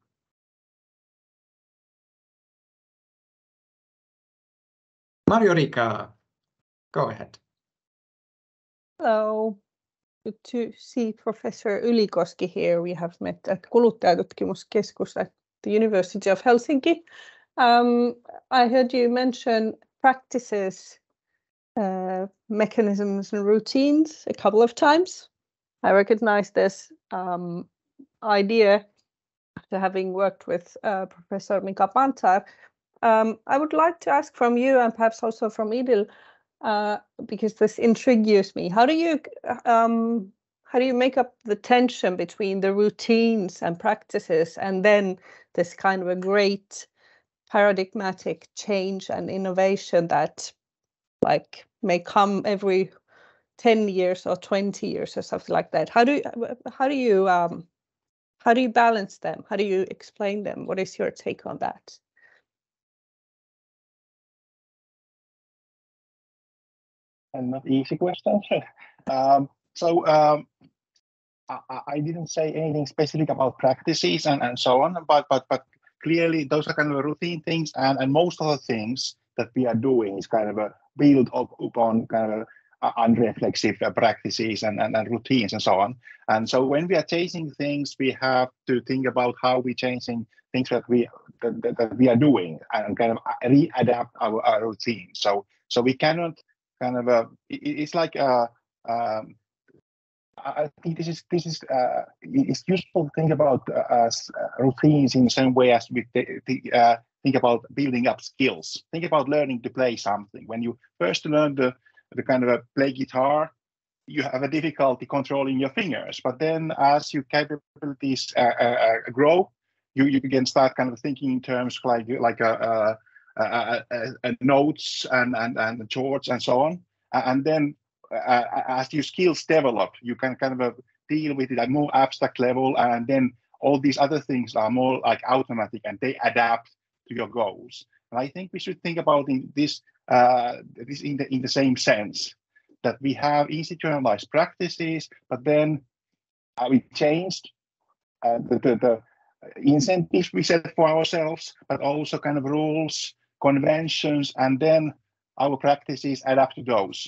Marjo-Riikka, go ahead. Hello. Good to see Professor Ylikoski here. We have met at Kuluttajatutkimuskeskus at the University of Helsinki. Um, I heard you mention practices, uh, mechanisms and routines a couple of times. I recognize this um, idea after having worked with uh, Professor Mika Pantzar. Um, I would like to ask from you and perhaps also from Idil, uh, because this intrigues me. How do you um, how do you make up the tension between the routines and practices and then this kind of a great paradigmatic change and innovation that like may come every 10 years or 20 years or something like that? How do you how do you um how do you balance them? How do you explain them? What is your take on that and not easy question. um, so um, I, I, didn't say anything specific about practices and, and so on, but but but clearly those are kind of routine things, and, and most of the things that we are doing is kind of a build up upon kind of unreflexive practices and, and, and routines and so on. And so when we are changing things, we have to think about how we're changing things that we that, that we are doing and kind of readapt our, our routine. So so we cannot kind of a it's like a, um, I think this is this is uh, it's useful to think about uh, routines in the same way as we uh, think about building up skills. Think about learning to play something. When you first learn the the kind of a play guitar, you have a difficulty controlling your fingers. But then, as your capabilities uh, uh, uh, grow, you you can start kind of thinking in terms like like a, uh, uh, Uh, uh, uh, notes and, and, and charts and so on. And then as your skills develop, you can kind of deal with it at more abstract level. And then all these other things are more like automatic and they adapt to your goals. And I think we should think about in this uh, this in the in the same sense that we have institutionalized practices, but then uh, we changed uh, the, the, the incentives we set for ourselves, but also kind of rules, conventions, and then our practices adapt to those.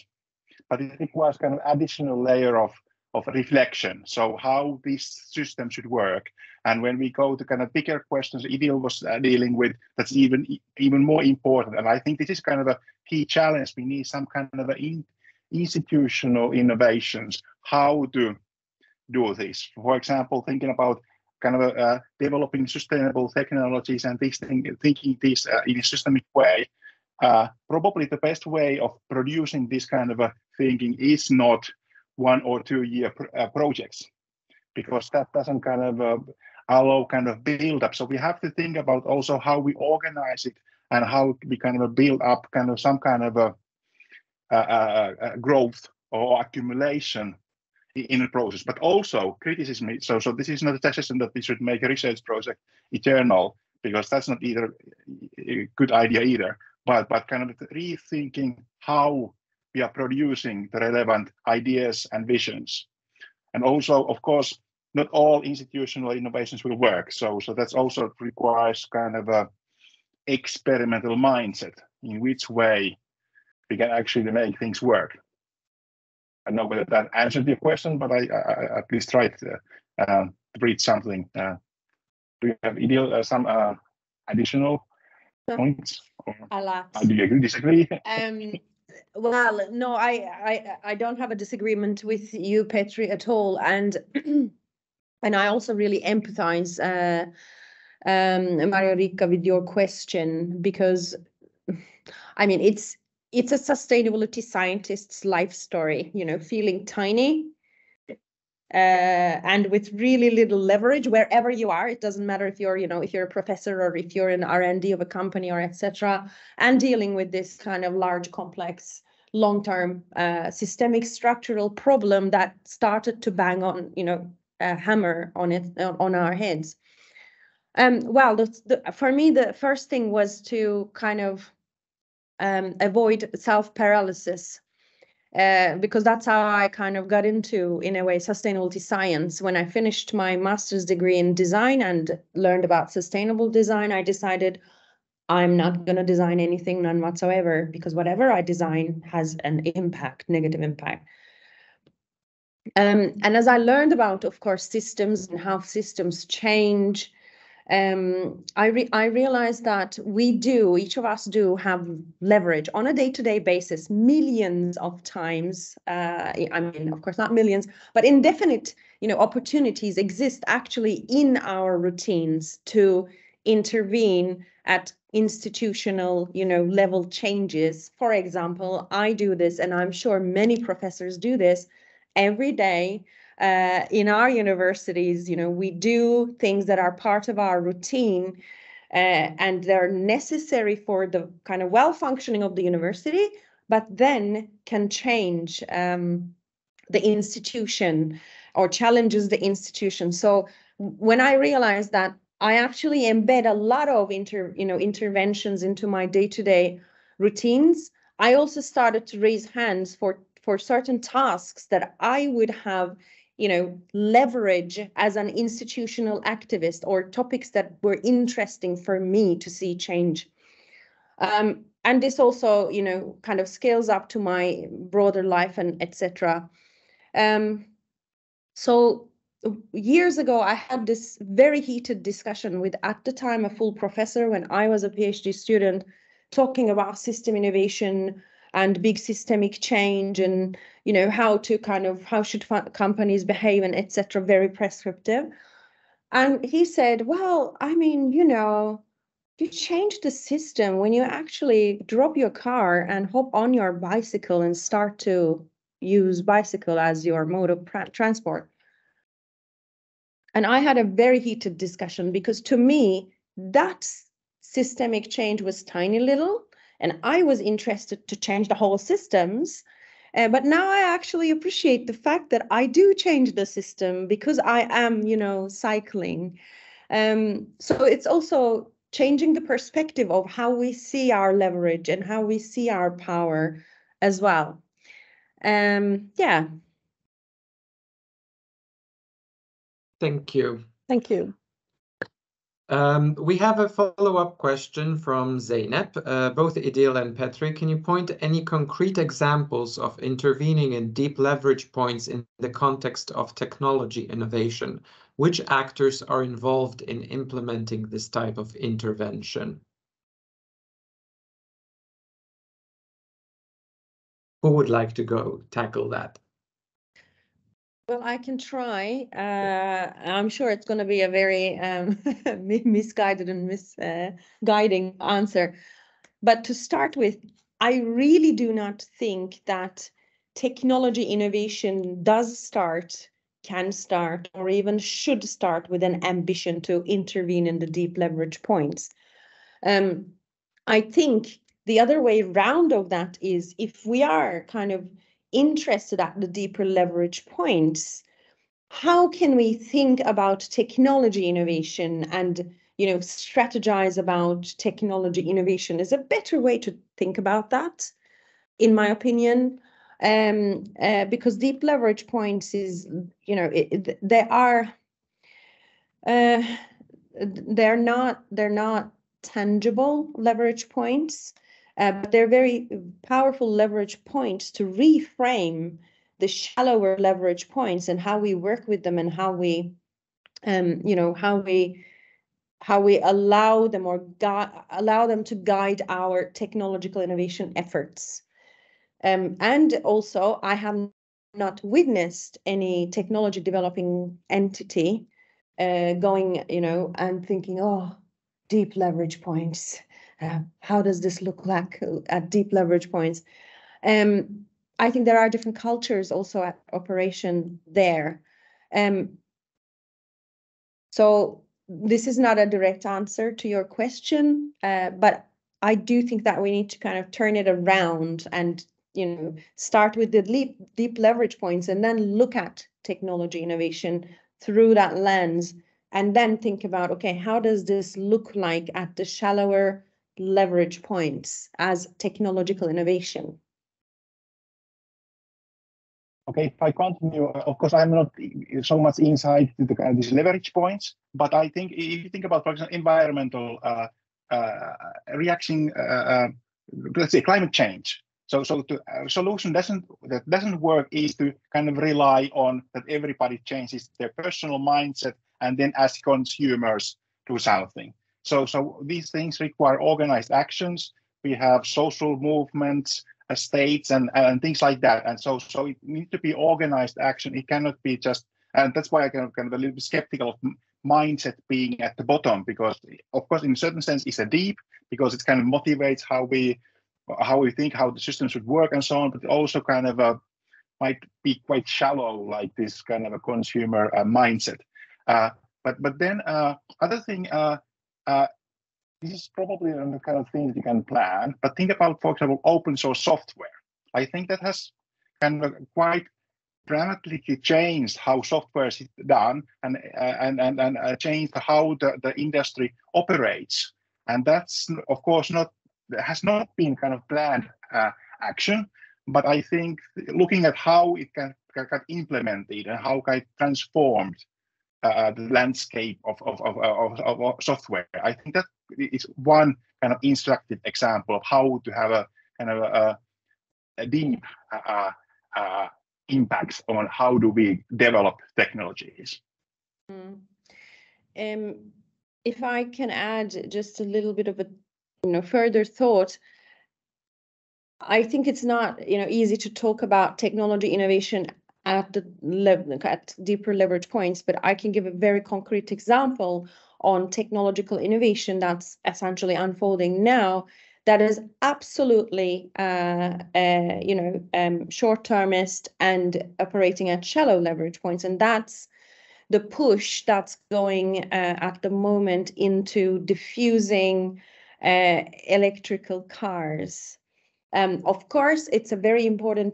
But it requires kind of additional layer of of reflection. So how this system should work. And when we go to kind of bigger questions, Idil was uh, dealing with, that's even even more important. And I think this is kind of a key challenge. We need some kind of in, institutional innovations, how to do this. For example, thinking about kind of uh, developing sustainable technologies and this thing, thinking this uh, in a systemic way. Uh, probably the best way of producing this kind of a thinking is not one or two year pr uh, projects because that doesn't kind of uh, allow kind of build up. So we have to think about also how we organize it and how we kind of build up kind of some kind of a, a, a, a growth or accumulation in the process, but also criticism. So, so this is not a suggestion that we should make a research project eternal because that's not either a good idea either. But but kind of rethinking how we are producing the relevant ideas and visions. And also, of course, not all institutional innovations will work. So, so that's also requires kind of a experimental mindset in which way we can actually make things work. I don't know whether that answered your question, but I, I at least tried to, uh, to read something. Uh, do you have Idil, uh, some uh, additional points? Or, do you agree, disagree? Um, well, no, I, I, I don't have a disagreement with you, Petri, at all, and and I also really empathize, uh, um, Marjo-Riikka, with your question because, I mean, it's it's a sustainability scientist's life story. You know, feeling tiny. Uh, and with really little leverage wherever you are it doesn't matter if you're you know if you're a professor or if you're an r&d of a company or etc and dealing with this kind of large complex long-term uh, systemic structural problem that started to bang on, you know, a hammer on it on our heads. Um, well, the, the, for me, the first thing was to kind of um, avoid self-paralysis uh, because that's how I kind of got into, in a way, sustainability science. When I finished my master's degree in design and learned about sustainable design, I decided, I'm not going to design anything, none whatsoever, because whatever I design has an impact, negative impact. Um, and as I learned about, of course, systems and how systems change, um, I, re I that we do, each of us do have leverage on a day-to-day -day basis, millions of times. Uh, I mean, of course, not millions, but indefinite, you know, opportunities exist actually in our routines to intervene at institutional you know level changes for example i do this and i'm sure many professors do this every day uh, in our universities you know we do things that are part of our routine uh, and they're necessary for the kind of well functioning of the university but then can change um, the institution or challenges the institution so when i realized that I actually embed a lot of inter, you know, interventions into my day-to-day routines. I also started to raise hands for for certain tasks that I would have, you know, leverage as an institutional activist or topics that were interesting for me to see change. Um, and this also, you know, kind of scales up to my broader life and etc. Um, so years ago, I had this very heated discussion with, at the time, a full professor when I was a PhD student, talking about system innovation and big systemic change and you know how to kind of how should companies behave and etc very prescriptive. And he said well i mean you know you change the system when you actually drop your car and hop on your bicycle and start to use bicycle as your mode of transport. And I had a very heated discussion because to me, that systemic change was tiny little, and I was interested to change the whole systems. Uh, but now I actually appreciate the fact that I do change the system because I am, you know, cycling. Um, so it's also changing the perspective of how we see our leverage and how we see our power as well. Um, yeah. Thank you. Thank you. Um, we have a follow-up question from Zeynep. Uh, both Idil and Petri, can you point any concrete examples of intervening in deep leverage points in the context of technology innovation? Which actors are involved in implementing this type of intervention? Who would like to go tackle that? Well, I can try. Uh, I'm sure it's going to be a very um, misguided and misguiding uh, answer. But to start with, I really do not think that technology innovation does start can start or even should start with an ambition to intervene in the deep leverage points. Um, I think the other way round of that is if we are kind of interested at the deeper leverage points, how can we think about technology innovation and you know strategize about technology innovation is a better way to think about that in my opinion. Um, uh, because deep leverage points is, you know, it, it, they are, uh, they're not, they're not tangible leverage points, uh, but they're very powerful leverage points to reframe the shallower leverage points and how we work with them and how we, um, you know, how we how we allow them or allow them to guide our technological innovation efforts. Um, and also, I have not witnessed any technology developing entity uh, going, you know, and thinking, oh, deep leverage points. Uh, how does this look like at deep leverage points? Um, I think there are different cultures also at operation there. Um, so this is not a direct answer to your question, uh, but I do think that we need to kind of turn it around and you know start with the deep, deep leverage points and then look at technology innovation through that lens and then think about okay how does this look like at the shallower leverage points as technological innovation Okay, if I continue, uh, of course, I'm not so much inside the of these leverage points, but I think if you think about, for example, environmental uh, uh, reaction, uh, uh let's say climate change, so, so the uh, solution doesn't that doesn't work is to kind of rely on that everybody changes their personal mindset and then as consumers do something. So, so these things require organized actions. We have social movements, uh, states, and and things like that. And so, so it needs to be organized action. It cannot be just, and that's why I kind of kind of a little bit skeptical of mindset being at the bottom because, of course, in a certain sense, it's a deep because it kind of motivates how we how we think how the system should work and so on, but also kind of a might be quite shallow, like this kind of a consumer uh, mindset. Uh, but but then uh, other thing, uh, uh, this is probably the kind of things you can plan. But think about, for example, open source software. I think that has kind of quite dramatically changed how software is done and uh, and and and changed how the, the industry operates. And that's of course not has not been kind of planned uh, action, but I think looking at how it can, can implemented and how it transformed uh, the landscape of of, of, of, of, software, I think that is one kind of instructive example of how to have a kind of a, a deep uh, uh, impacts on how do we develop technologies. Mm. Um, if I can add just a little bit of a you know further thought i think it's not you know easy to talk about technology innovation at the level at deeper leverage points but i can give a very concrete example on technological innovation that's essentially unfolding now that is absolutely uh, uh, you know um, short-termist and operating at shallow leverage points and that's the push that's going uh, at the moment into diffusing uh, electrical cars. Um, of course, it's a very important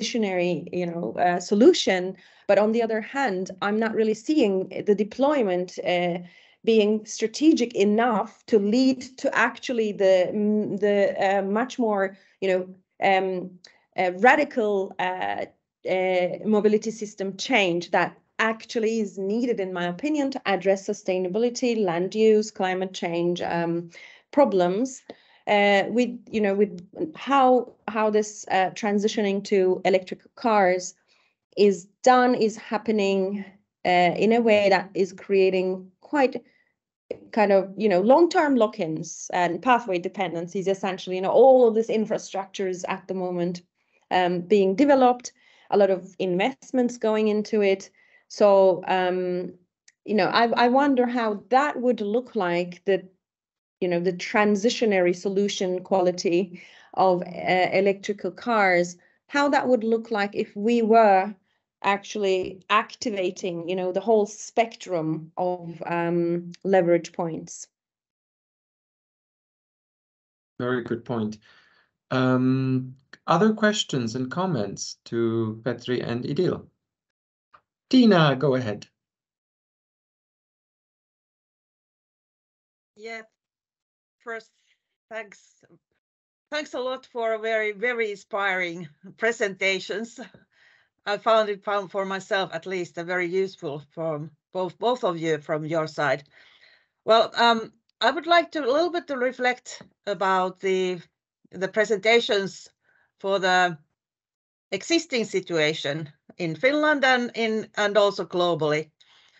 transitionary, you know, uh, solution. But on the other hand, I'm not really seeing the deployment uh, being strategic enough to lead to actually the mm, the uh, much more, you know, um, uh, radical uh, mobility system change that actually is needed, in my opinion, to address sustainability, land use, climate change um, problems. Uh, with you know with how how this uh, transitioning to electric cars is done is happening uh, in a way that is creating quite kind of you know long-term lock-ins and pathway dependencies essentially. You know all of this infrastructure is at the moment um, being developed a lot of investments going into it. So, um, you know, I, I wonder how that would look like the, you know, the transitionary solution quality of uh, electrical cars, how that would look like if we were actually activating, you know, the whole spectrum of um, leverage points. Very good point. Um, other questions and comments to Petri and Idil? Tina, go ahead. Yeah. First, thanks. Thanks a lot for very, very inspiring presentations. I found it found for myself at least a very useful from both both of you from your side. Well, um, I would like to a little bit to reflect about the the presentations for the existing situation in Finland and in and also globally,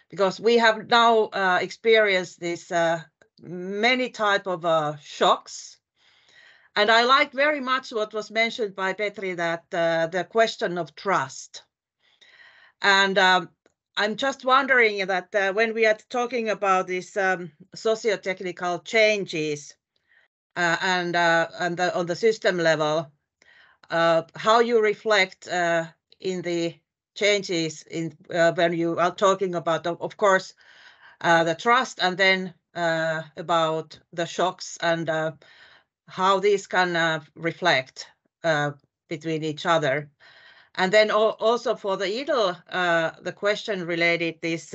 because we have now uh, experienced this uh, many type of uh, shocks. And I like very much what was mentioned by Petri that uh, the question of trust. And um, I'm just wondering that uh, when we are talking about these um, socio-technical changes uh, and and the, on the system level, how you reflect in the changes in uh, when you are talking about, of course, uh, the trust and then uh, about the shocks and uh, how these can uh, reflect uh, between each other. And then also for the Idil, the question related this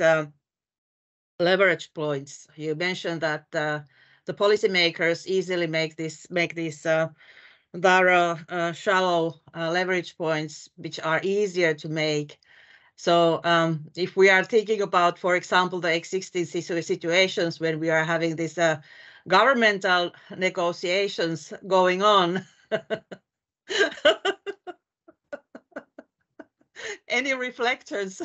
leverage points. You mentioned that the policymakers easily make this make these there uh, shallow uh, leverage points which are easier to make. So um, if we are thinking about, for example, the existing situations when we are having these uh, governmental negotiations going on, any reflectors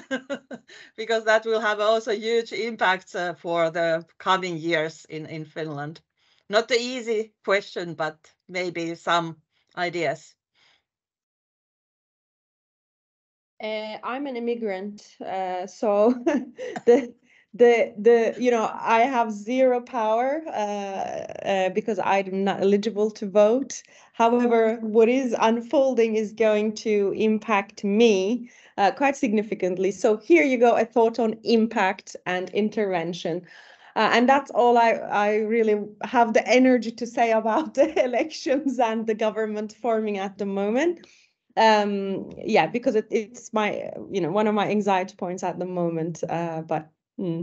because that will have also huge impacts uh, for the coming years in, in Finland. Not the easy question, but maybe some ideas. Uh, I'm an immigrant, uh, so the the the you know I have zero power uh, because I'm not eligible to vote. However, what is unfolding is going to impact me quite significantly. So here you go, a thought on impact and intervention. Uh, and that's all I, I really have the energy to say about the elections and the government forming at the moment. Um, yeah, because it, it's my, you know, one of my anxiety points at the moment. Uh, but hmm.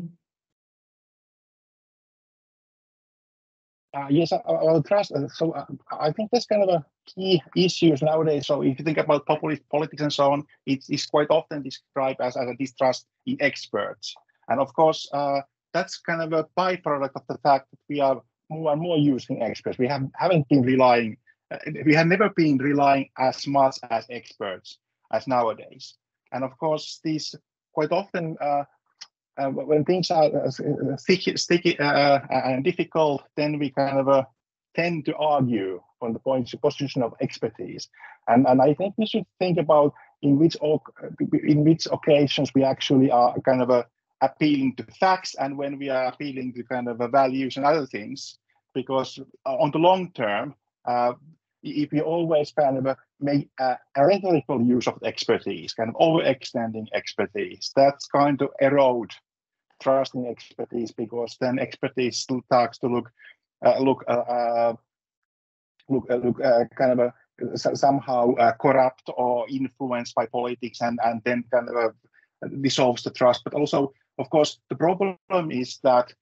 Uh, yes, I, will trust. Uh, so uh, I think that's kind of a key issues nowadays. So if you think about populist politics and so on, it is quite often described as, as a distrust in experts. And of course, uh, that's kind of a byproduct of the fact that we are more and more using experts. We have, haven't been relying, we have never been relying as much as experts as nowadays. And of course, these quite often, uh, uh, when things are uh, uh, sticky, sticky uh, and difficult, then we kind of tend to argue on the point, of position of expertise. And, and I think we should think about in which in which occasions we actually are kind of appealing to facts and when we are appealing to kind of values and other things. Because uh, on the long term, uh, if we always kind of uh, make a, a, rhetorical use of expertise, kind of overextending expertise, that's going to erode trust in expertise because then expertise starts to look uh, look uh, uh, look look kind of somehow corrupt or influenced by politics and and then kind of dissolves the trust. But also, of course, the problem is that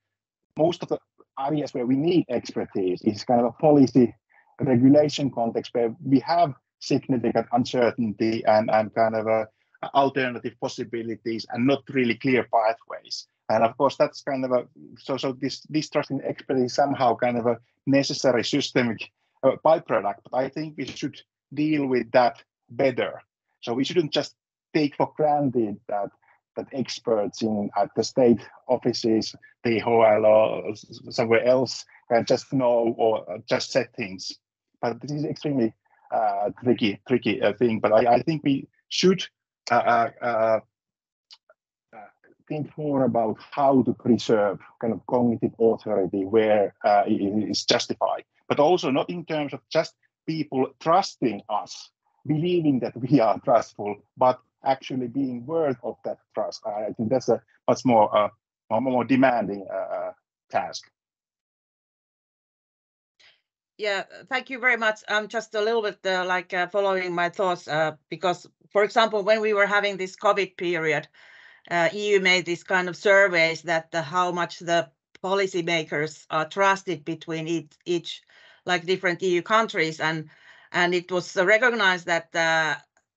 most of the areas where we need expertise is kind of a policy regulation context where we have significant uncertainty and, and kind of a alternative possibilities and not really clear pathways. And of course, that's kind of a so so this this trust in expertise somehow kind of a necessary systemic uh, byproduct. But I think we should deal with that better. So we shouldn't just take for granted that that experts in at the state offices, the THL or somewhere else can just know or just set things. But this is extremely uh, tricky, tricky uh, thing. But I, I think we should uh, uh, uh, think more about how to preserve kind of cognitive authority where it is justified, but also not in terms of just people trusting us, believing that we are trustful, but actually being worth of that trust. I think that's a much more uh, more demanding uh, task. Yeah, thank you very much. I'm just a little bit uh, like uh, following my thoughts uh, because, for example, when we were having this COVID period, uh, EU made this kind of surveys that how much the policymakers are trusted between each, each like different EU countries, and and it was recognized that uh,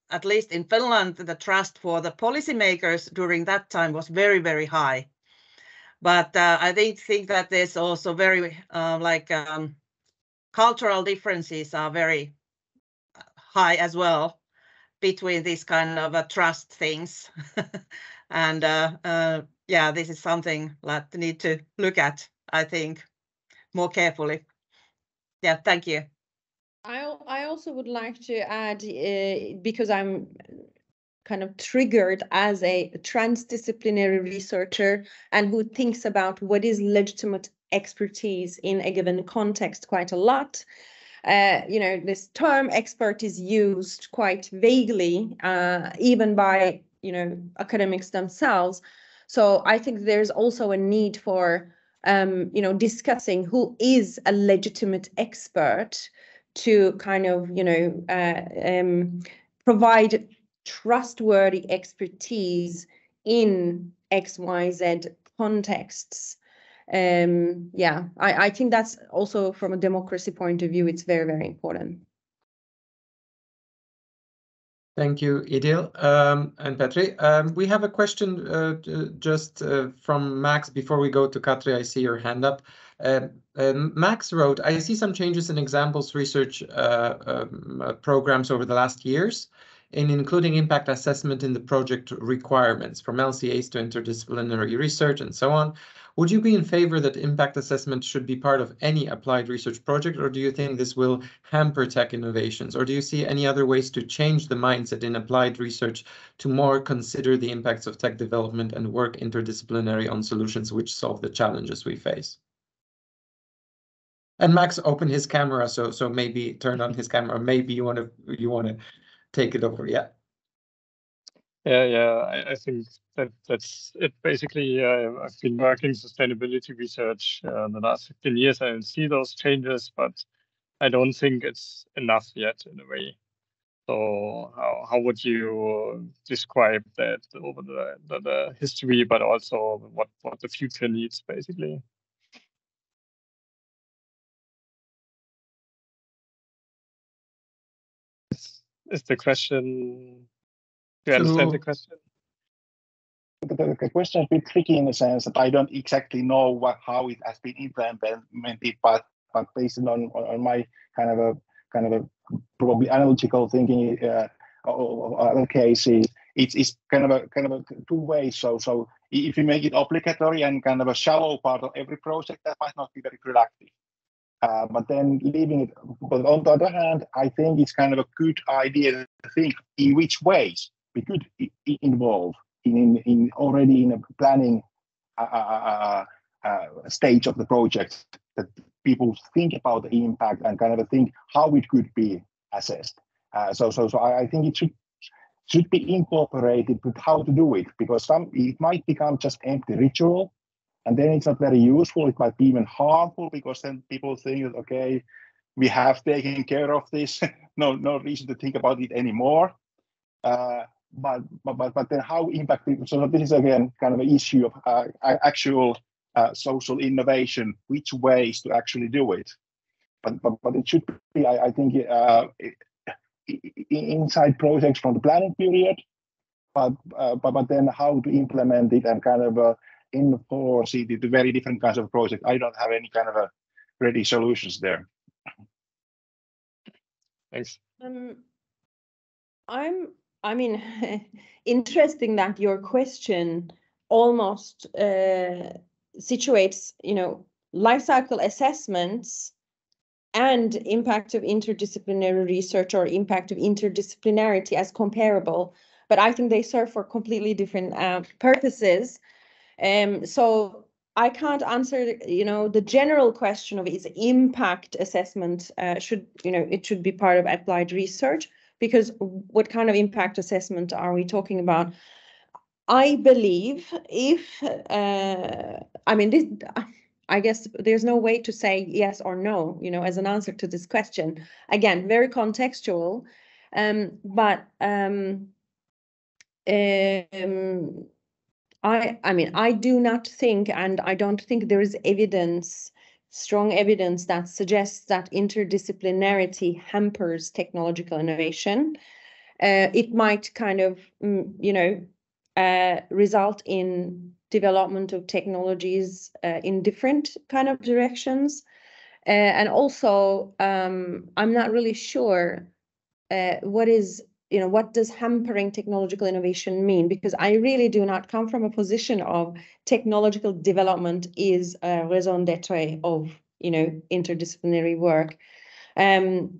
at least in Finland, the trust for the policymakers during that time was very very high. But uh, I think think that there's also very like um, cultural differences are very uh, high as well between these kind of uh, trust things. and uh, uh, yeah, this is something that need to look at, I think, more carefully. Yeah, thank you. I, I also would like to add, uh, because I'm kind of triggered as a transdisciplinary researcher and who thinks about what is legitimate expertise in a given context quite a lot. Uh, you know, this term expert is used quite vaguely, uh, even by, you know, academics themselves. So I think there's also a need for, um, you know, discussing who is a legitimate expert to kind of, you know, uh, um, provide trustworthy expertise in XYZ contexts um, yeah, I, I think that's also from a democracy point of view, it's very, very important. Thank you, Idil um, and Petri. Um, we have a question uh, just uh, from Max before we go to Katri. I see your hand up. Uh, Max wrote, I see some changes in examples research uh, um, uh, programs over the last years in including impact assessment in the project requirements from LCAs to interdisciplinary research and so on. Would you be in favor that impact assessment should be part of any applied research project, or do you think this will hamper tech innovations? Or do you see any other ways to change the mindset in applied research to more consider the impacts of tech development and work interdisciplinary on solutions which solve the challenges we face? And Max opened his camera, so so maybe turn on his camera. Maybe you want to you want to take it over. Yeah. Yeah, yeah, I, I think that that's it. Basically, uh, I've been working sustainability research uh, the last 15 years. I see those changes, but I don't think it's enough yet in a way. So how, how would you describe that over the, the, the history, but also what, what the future needs, basically? Is the question do you understand the question? The, the question is a bit tricky in the sense that I don't exactly know what how it has been implemented, but but based on on my kind of a kind of a probably analytical thinking uh, of other cases, it's, it's kind of a kind of a two ways. So so if you make it obligatory and kind of a shallow part of every project, that might not be very productive. Uh, but then leaving it, but on the other hand, I think it's kind of a good idea to think in which ways we could involve in, in already in a planning uh, uh, uh, stage of the project that people think about the impact and kind of think how it could be assessed. so, so, so I, I think it should should be incorporated with how to do it because some it might become just empty ritual and then it's not very useful. It might be even harmful because then people think that okay, we have taken care of this. no, no reason to think about it anymore. Uh, but, but but but then how impacting? So this is again kind of an issue of uh, actual uh, social innovation. Which ways to actually do it? But but, but it should be, I, I think, uh, inside projects from the planning period. But, uh, but but then how to implement it and kind of uh, enforce it into very different kinds of projects. I don't have any kind of a ready solutions there. Thanks. Um, I'm, I mean, interesting that your question almost uh, situates, you know, life cycle assessments and impact of interdisciplinary research or impact of interdisciplinarity as comparable, but I think they serve for completely different uh, purposes. Um, so I can't answer, you know, the general question of is impact assessment uh, should, you know, it should be part of applied research because what kind of impact assessment are we talking about? I believe if, uh, I mean, this, I guess there's no way to say yes or no, you know, as an answer to this question. Again, very contextual, um, but um, um, I, I mean, I do not think, and I don't think there is evidence, strong evidence that suggests that interdisciplinarity hampers technological innovation. Uh, it might kind of, mm, you know, uh, result in development of technologies uh, in different kind of directions. Uh, and also, um, I'm not really sure uh, what is you know, what does hampering technological innovation mean? Because I really do not come from a position of technological development is a raison d'etre of, you know, interdisciplinary work. Um,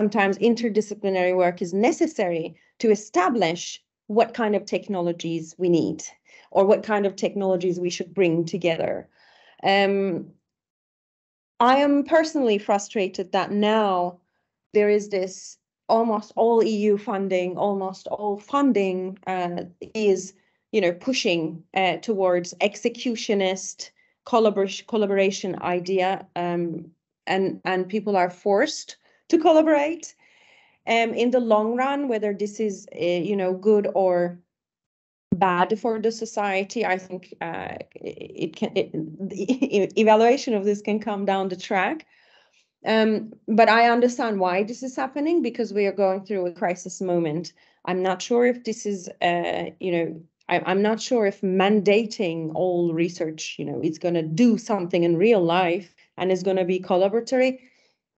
sometimes interdisciplinary work is necessary to establish what kind of technologies we need or what kind of technologies we should bring together. Um, I am personally frustrated that now there is this almost all EU funding, almost all funding uh, is, you know, pushing uh, towards executionist collaboration collaboration idea, um, and and people are forced to collaborate. Um, in the long run, whether this is uh, you know good or bad for the society, I think uh, it can it, the evaluation of this can come down the track. Um, but I understand why this is happening because we are going through a crisis moment. I'm not sure if this is, uh, you know, I, am not sure if mandating all research, you know, is going to do something in real life and is going to be collaboratory.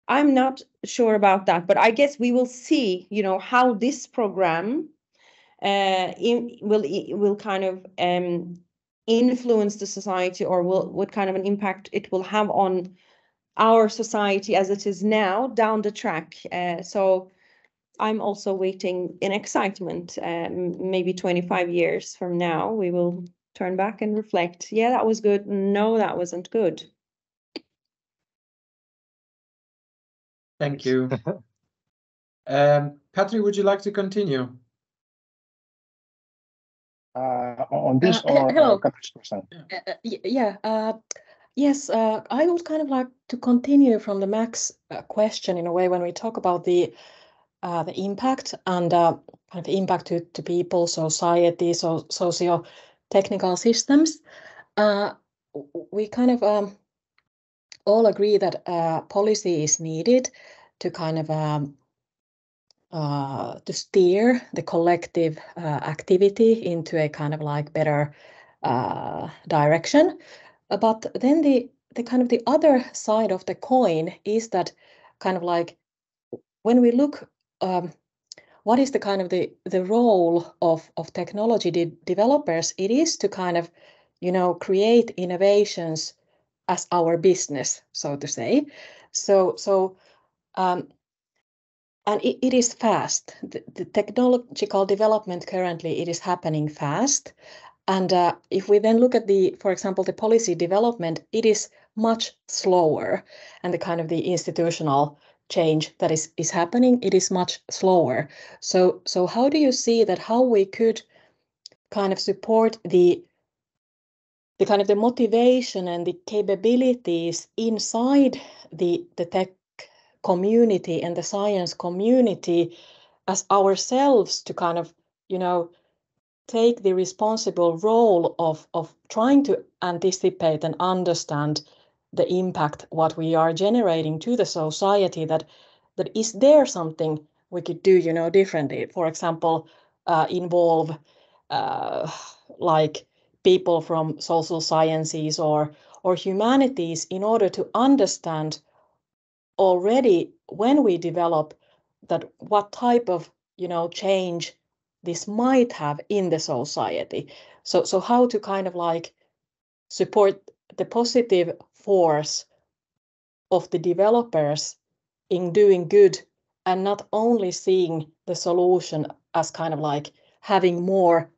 I'm not sure about that, but I guess we will see, you know, how this program uh, in, will will kind of um, influence the society or will what kind of an impact it will have on our society as it is now down the track. Uh, so I'm also waiting in excitement. Um, maybe 25 years from now, we will turn back and reflect. Yeah, that was good. No, that wasn't good. Thank you. um, Patrick, would you like to continue? Uh, on this uh, or hello. Uh, uh yeah, uh, Yes, uh, I would kind of like to continue from the Max uh, question in a way when we talk about the uh, the impact and uh, kind of impact to, to people, society, so socio technical systems. Uh, we kind of um, all agree that uh, policy is needed to kind of um, to steer the collective activity into a kind of like better direction. But then the the kind of the other side of the coin is that kind of like when we look um, what is the kind of the the role of of technology de developers it is to kind of you know create innovations as our business so to say. So so um, and it, it is fast. The, the technological development currently it is happening fast and uh, if we then look at the, for example, the policy development, it is much slower, and the kind of the institutional change that is is happening, it is much slower. So so how do you see that? How we could kind of support the the kind of the motivation and the capabilities inside the, the tech community and the science community as ourselves to kind of, you know, take the responsible role of, of trying to anticipate and understand the impact what we are generating to the society that that is there something we could do you know differently? For example uh, involve uh, like people from social sciences or or humanities in order to understand already when we develop that what type of you know change this might have in the society. So so how to kind of like support the positive force of the developers in doing good and not only seeing the solution as kind of like having more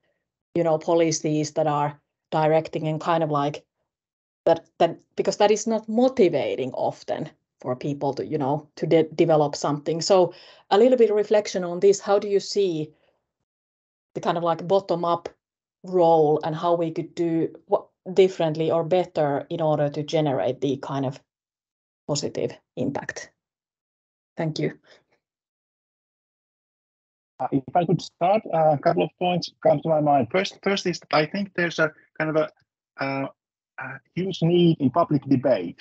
you know policies that are directing and kind of like that that because that is not motivating often for people to you know to de develop something. So a little bit of reflection on this how do you see the kind of like bottom up role and how we could do what differently or better in order to generate the kind of positive impact thank you uh, if I could start, uh, a couple of points come to my mind. First, first is I think there's a kind of a, uh, a huge need in public debate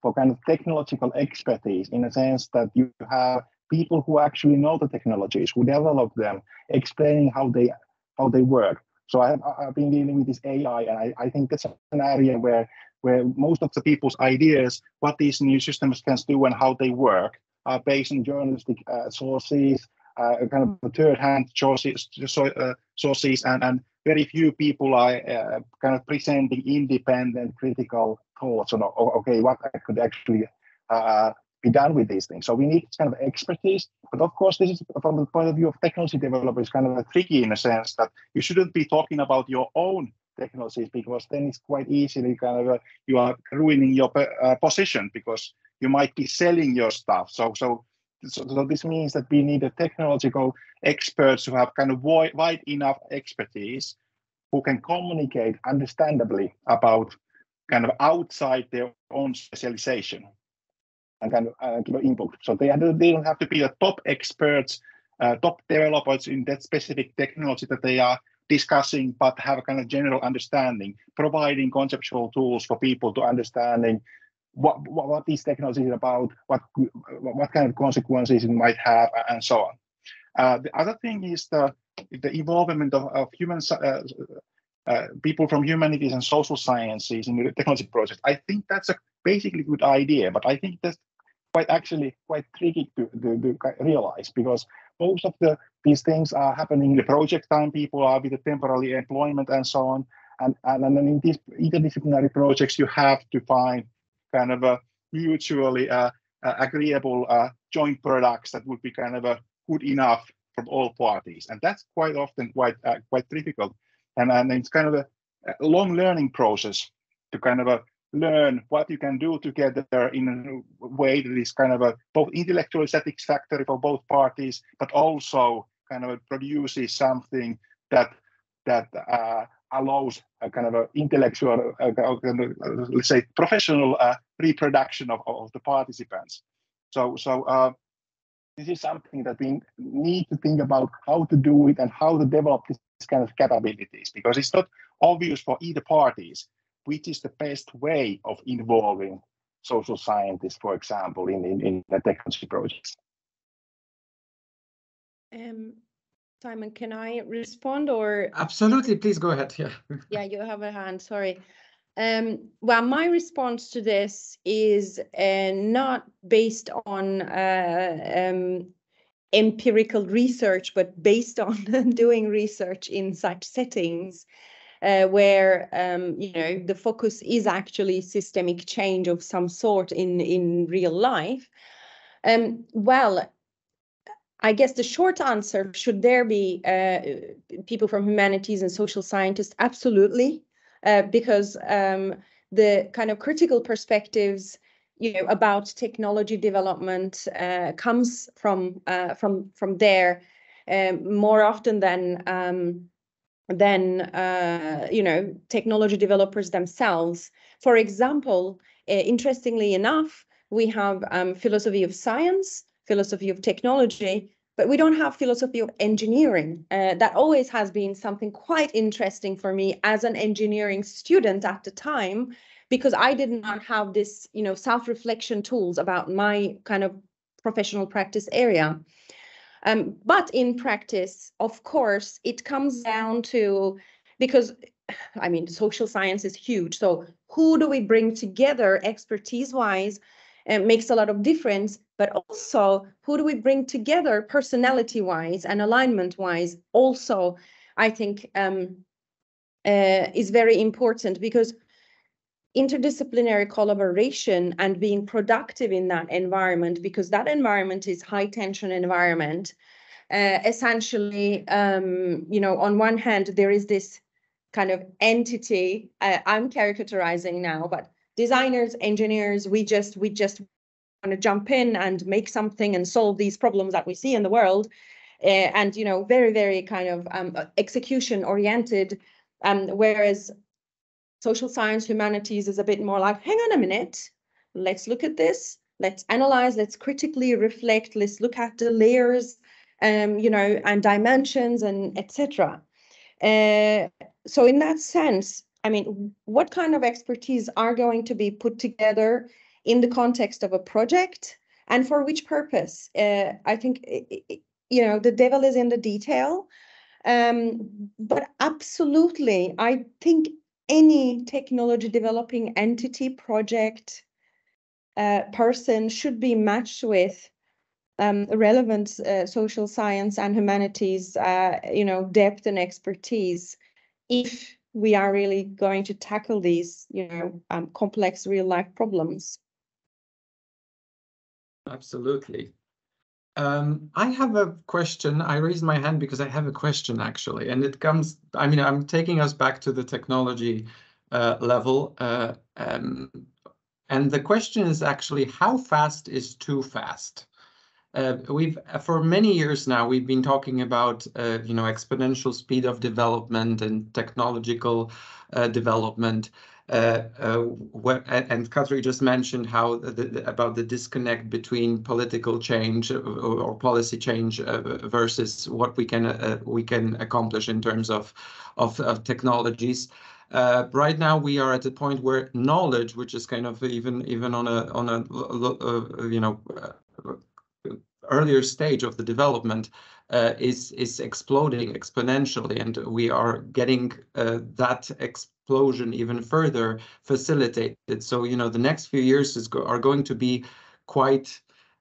for kind of technological expertise in a sense that you have people who actually know the technologies, who develop them, explaining how they how they work. So I have, I've been dealing with this AI, and I, I think that's an area where where most of the people's ideas, what these new systems can do and how they work, are based on journalistic uh, sources, uh, kind of third-hand sources, uh, sources, and and very few people are uh, kind of presenting independent, critical thoughts on okay, what I could actually uh, be done with these things. So we need kind of expertise. But of course, this is from the point of view of technology developers kind of tricky in a sense that you shouldn't be talking about your own technologies because then it's quite easily kind of you are ruining your uh, position because you might be selling your stuff. So so. So, so this means that we need a technological experts who have kind of wide, wide enough expertise who can communicate understandably about kind of outside their own specialization and kind of uh, input. So they, they don't have to be the top experts, uh, top developers in that specific technology that they are discussing, but have a kind of general understanding, providing conceptual tools for people to understanding what, what, what these technologies about, what, what kind of consequences it might have, and so on. Uh, the other thing is the, the involvement of, of human uh, uh, people from humanities and social sciences in the technology project. I think that's a basically good idea, but I think that's quite actually quite tricky to, to, to realize because most of the these things are happening in the project time. People are with the temporary employment and so on. And, and, and then in these interdisciplinary projects, you have to find kind of a mutually uh, uh, agreeable uh, joint products that would be kind of a good enough from all parties. And that's quite often quite uh, quite difficult and, and it's kind of a, a long learning process to kind of a learn what you can do together in a way that is kind of a both intellectually satisfactory for both parties, but also kind of produces something that that uh, allows a kind of a intellectual, uh, let's say, professional uh, reproduction of, of the participants. So, so uh, this is something that we need to think about how to do it and how to develop this kind of capabilities because it's not obvious for either parties which is the best way of involving social scientists, for example, in, in, in the technology projects. Um, Simon, can I respond or? Absolutely, please go ahead. Yeah. yeah, you have a hand, sorry. Um, well, my response to this is uh, not based on uh, um, empirical research, but based on doing research in such settings uh, where um, you know the focus is actually systemic change of some sort in in real life. Um, well, I guess the short answer should there be uh, people from humanities and social scientists? Absolutely, uh, because um, the kind of critical perspectives you know about technology development uh, comes from uh, from from there um, more often than um, than uh, you know technology developers themselves. For example, uh, interestingly enough, we have um, philosophy of science, philosophy of technology, but we don't have philosophy of engineering. Uh, that always has been something quite interesting for me as an engineering student at the time, because I did not have this, you know, self-reflection tools about my kind of professional practice area. Um, but in practice, of course, it comes down to because I mean, social science is huge. So who do we bring together expertise wise? It makes a lot of difference, but also who do we bring together personality wise and alignment wise? Also, I think um, uh, is very important because interdisciplinary collaboration and being productive in that environment because that environment is high tension environment. Uh, essentially um, you know on one hand there is this kind of entity uh, i'm caricaturizing now but designers engineers we just we just want to jump in and make something and solve these problems that we see in the world. Uh, and you know very very kind of um, execution oriented um, whereas social science, humanities is a bit more like, hang on a minute, let's look at this, let's analyze, let's critically reflect, let's look at the layers, um, you know, and dimensions and etc. Uh, so in that sense, I mean, what kind of expertise are going to be put together in the context of a project and for which purpose? Uh, I think, you know, the devil is in the detail. Um, but absolutely, I think any technology developing entity, project, uh, person should be matched with um, relevant uh, social science and humanities, uh, you know, depth and expertise, if we are really going to tackle these, you know, um, complex real life problems. Absolutely. Um, I have a question. I raised my hand because I have a question actually, and it comes, I mean, I'm taking us back to the technology uh, level. Uh, um, and the question is actually, how fast is too fast? Uh, we've for many years now we've been talking about uh, you know exponential speed of development and technological uh, development uh, uh, and Katri just mentioned how the, the, about the disconnect between political change or, or policy change uh, versus what we can we can accomplish in terms of of, of technologies. Uh, right now, we are at a point where knowledge, which is kind of even even on a on a uh, you know earlier stage of the development, uh, is is exploding exponentially, and we are getting that explosion even further facilitated. So, you know, the next few years is go are going to be quite,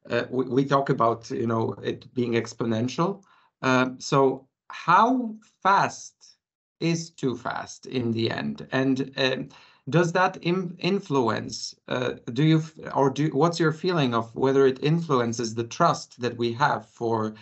uh, we, we, talk about, you know, it being exponential. Uh, so how fast is too fast in the end? And um, does that influence, uh, do you, or do, what's your feeling of whether it influences the trust that we have for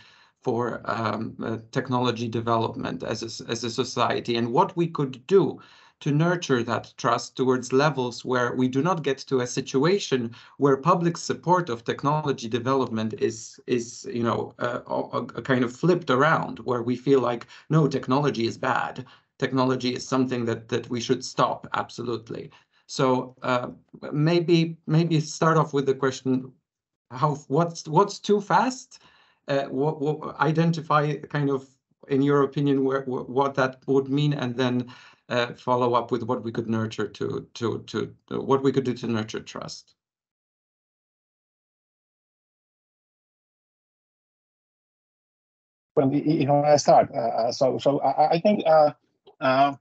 for um, uh, technology development as a, as a society and what we could do to nurture that trust towards levels where we do not get to a situation where public support of technology development is is you know a, a, a kind of flipped around where we feel like no technology is bad. Technology is something that that we should stop absolutely. So uh, maybe maybe start off with the question how what's what's too fast? uh, what, what identify kind of in your opinion where, what that would mean and then uh, follow up with what we could nurture to to to what we could do to nurture trust. Well, you I start. Uh, uh, so, so I, I think uh, uh,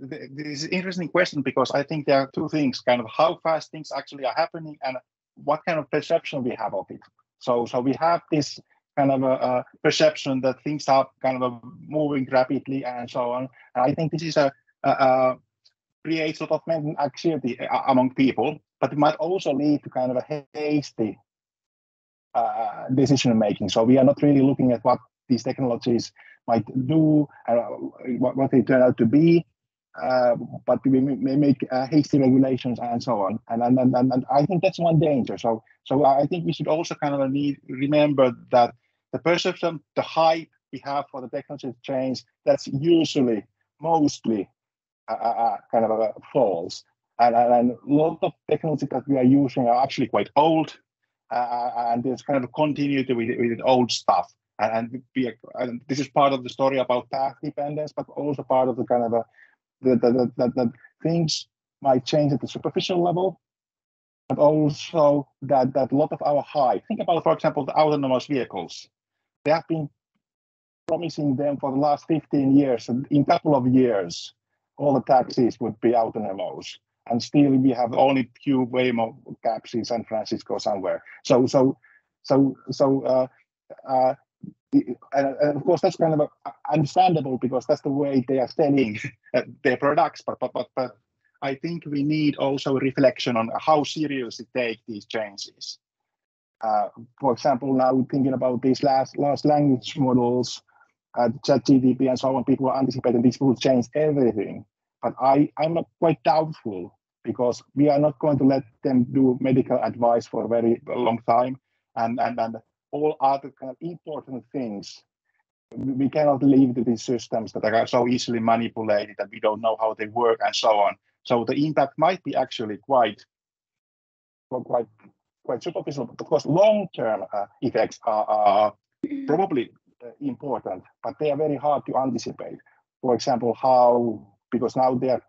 this is an interesting question because I think there are two things: kind of how fast things actually are happening, and what kind of perception we have of it. So, so we have this kind of a, a, perception that things are kind of moving rapidly and so on. And I think this is a, a, a creates a lot of mental anxiety among people, but it might also lead to kind of a hasty uh, decision making. So we are not really looking at what these technologies might do and uh, what, what they turn out to be. Uh, but we may make uh, hasty regulations and so on. And, and, and, and I think that's one danger. So, so I think we should also kind of need, remember that the perception, the hype we have for the technology change, that's usually mostly uh, uh, kind of uh, false. And, and, a lot of technology that we are using are actually quite old, uh, and there's kind of continuity with, with old stuff. And, and, be, and this is part of the story about path dependence, but also part of the kind of a, the, the, the, the things might change at the superficial level, but also that that a lot of our high. Think about, for example, the autonomous vehicles. They have been promising them for the last 15 years. And in a couple of years, all the taxis would be autonomous. And still, we have only few Waymo cabs in San Francisco somewhere. So, so, so, so, uh, uh, and, of course, that's kind of understandable because that's the way they are selling their products. But, but, but, but I think we need also a reflection on how seriously take these changes. Uh, for example, now thinking about these last large language models, uh, ChatGPT and so on, people are anticipating this will change everything. But I, I'm quite doubtful because we are not going to let them do medical advice for a very long time. And, and, and all other kind of important things we cannot leave to these systems that are so easily manipulated that we don't know how they work and so on. So the impact might be actually quite, quite, quite superficial. Of course, long-term uh, effects are, are probably uh, important, but they are very hard to anticipate. For example, how because now they are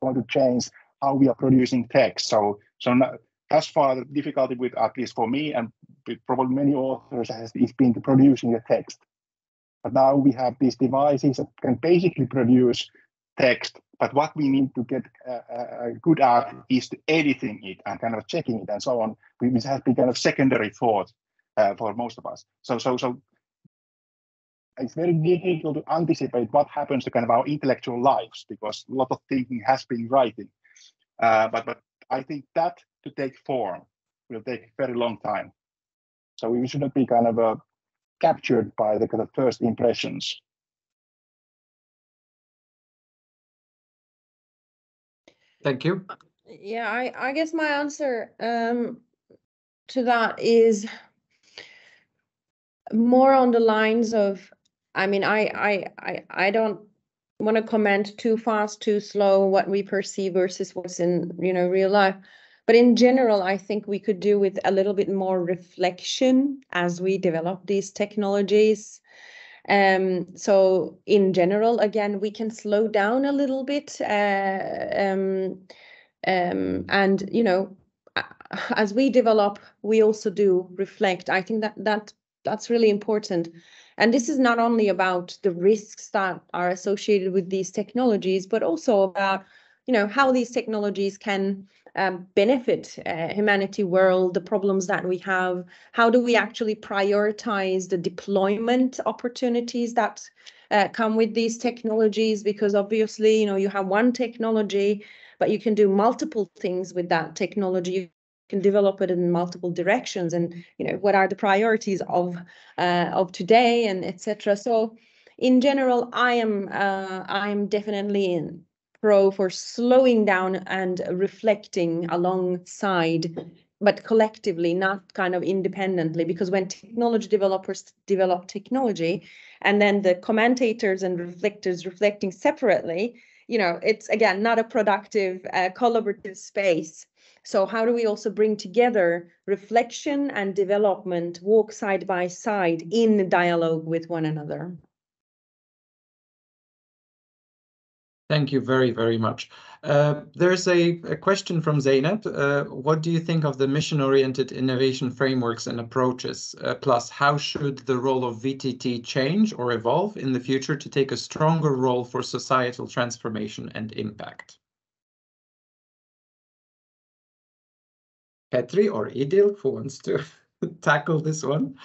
going to change how we are producing text. So, so now, thus far, the difficulty with at least for me and probably many authors has been producing the text. But now we have these devices that can basically produce text. But what we need to get uh, good at is to editing it and kind of checking it and so on, which has been kind of secondary thought uh, for most of us. So, so, so it's very difficult to anticipate what happens to kind of our intellectual lives because a lot of thinking has been writing. Uh, but but I think that to take form will take a very long time. So we shouldn't be kind of uh, captured by the kind of first impressions. Thank you. Yeah, I, I guess my answer um, to that is more on the lines of I mean, I I I I don't want to comment too fast, too slow what we perceive versus what's in you know real life. But in general, I think we could do with a little bit more reflection as we develop these technologies. Um, so in general, again, we can slow down a little bit, uh, um, um, and you know, as we develop, we also do reflect. I think that that that's really important and this is not only about the risks that are associated with these technologies, but also about you know how these technologies can um, benefit uh, humanity world the problems that we have? How do we actually prioritize the deployment opportunities that uh, come with these technologies? Because obviously you know you have one technology but you can do multiple things with that technology. You can develop it in multiple directions and you know what are the priorities of uh, of today and etc so in general i am uh, i am definitely in pro for slowing down and reflecting alongside but collectively not kind of independently because when technology developers develop technology and then the commentators and reflectors reflecting separately you know it's again not a productive uh, collaborative space so how do we also bring together reflection and development, walk side by side in dialogue with one another? Thank you very, very much. Uh, there's a, a, question from Zainab. Uh, what do you think of the mission-oriented innovation frameworks and approaches? Uh, plus, how should the role of VTT change or evolve in the future to take a stronger role for societal transformation and impact? Petri or Idil, who wants to tackle this one?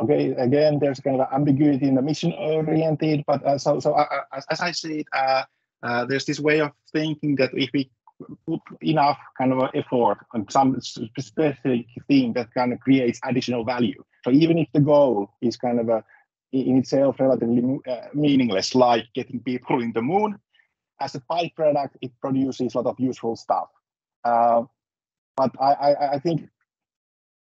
Okay, again, there's kind of ambiguity in the mission oriented, but uh, so so uh, uh, as, as, I it, uh, uh, there's this way of thinking that if we put enough kind of effort on some specific thing that kind of creates additional value. So even if the goal is kind of a in itself relatively uh, meaningless, like getting people in the moon, as a byproduct, it produces a lot of useful stuff. But I, I, I, think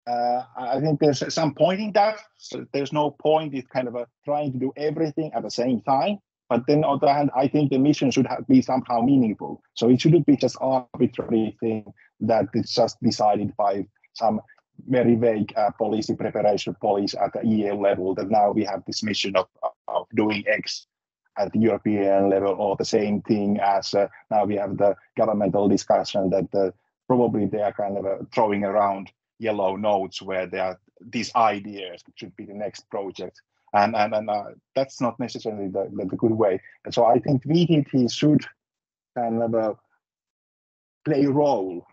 uh, I think there's some point in that. So there's no point in kind of a trying to do everything at the same time. But then on the other hand, I think the mission should have, be somehow meaningful. So it shouldn't be just arbitrary thing that it's just decided by some very vague uh, policy preparation policy at the EU level that now we have this mission of, of doing X at the European level or the same thing as uh, now we have the governmental discussion that uh, probably they are kind of uh, throwing around yellow notes where there are these ideas should be the next project. And, and, and uh, that's not necessarily the, the, the, good way. And so I think VTT should kind of uh, play a role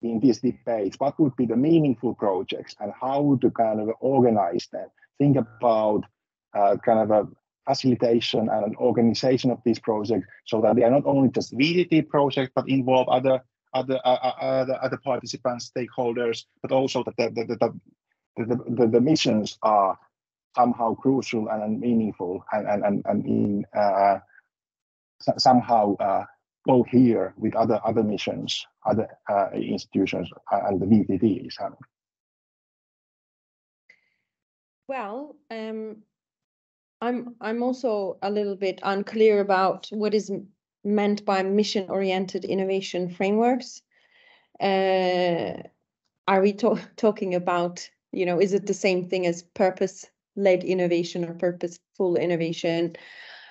in these debates. What would be the meaningful projects and how to kind of organize them? Think about uh, kind of a facilitation and an organization of these projects so that they are not only just VTT projects, but involve other other uh, uh, other, other participants, stakeholders, but also that the the, the, the, the, missions are somehow crucial and meaningful and and and, and in uh, somehow uh, go here with other other missions, other uh, institutions, uh, and the VTT is having. Well, um, I'm I'm also a little bit unclear about what is meant by mission-oriented innovation frameworks. Uh, are we to talking about, you know, is it the same thing as purpose-led innovation or purposeful innovation?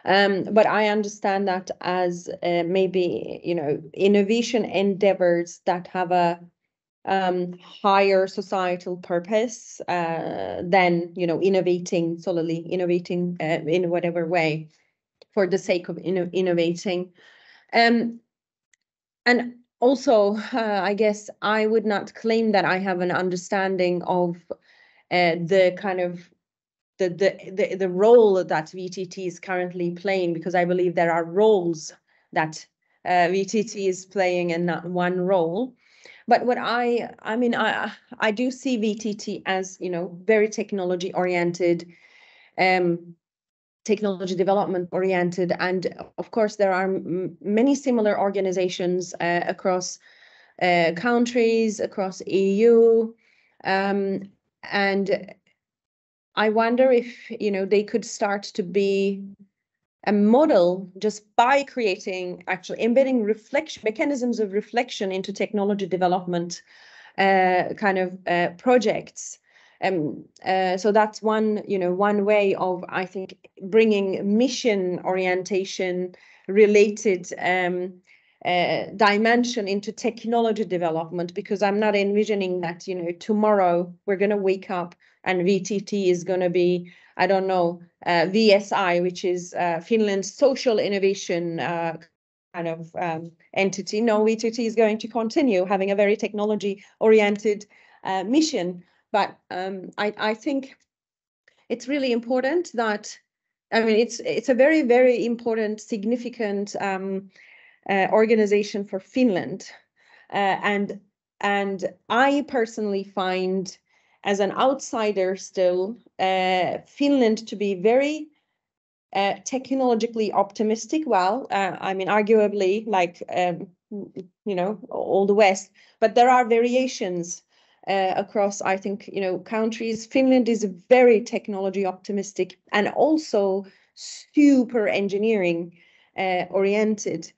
Um, but I understand that as uh, maybe, you know, innovation endeavors that have a um, higher societal purpose uh, than, you know, innovating solely, innovating uh, in whatever way for the sake of inno innovating. Um, and also, uh, I guess I would not claim that I have an understanding of uh, the kind of the, the, the, the role that VTT is currently playing, because I believe there are roles that uh, VTT is playing and not one role. But what I, I mean, I, I do see VTT as, you know, very technology oriented, um, technology development oriented. And of course, there are many similar organizations uh, across uh, countries, across EU. Um, and I wonder if, you know, they could start to be a model just by creating actually embedding reflection mechanisms of reflection into technology development uh, kind of uh, projects um, uh, so that's one, you know, one way of, I think, bringing mission orientation related um, uh, dimension into technology development, because I'm not envisioning that, you know, tomorrow we're going to wake up and VTT is going to be, I don't know, uh, VSI, which is uh, Finland's social innovation uh, kind of um, entity. No, VTT is going to continue having a very technology oriented uh, mission. But um, I, I think it's really important that I mean it's it's a very very important significant um, uh, organization for Finland, uh, and and I personally find as an outsider still uh, Finland to be very uh, technologically optimistic. Well, uh, I mean, arguably, like um, you know, all the West, but there are variations uh, across, I think, you know, countries. Finland is very technology optimistic and also super engineering uh, oriented.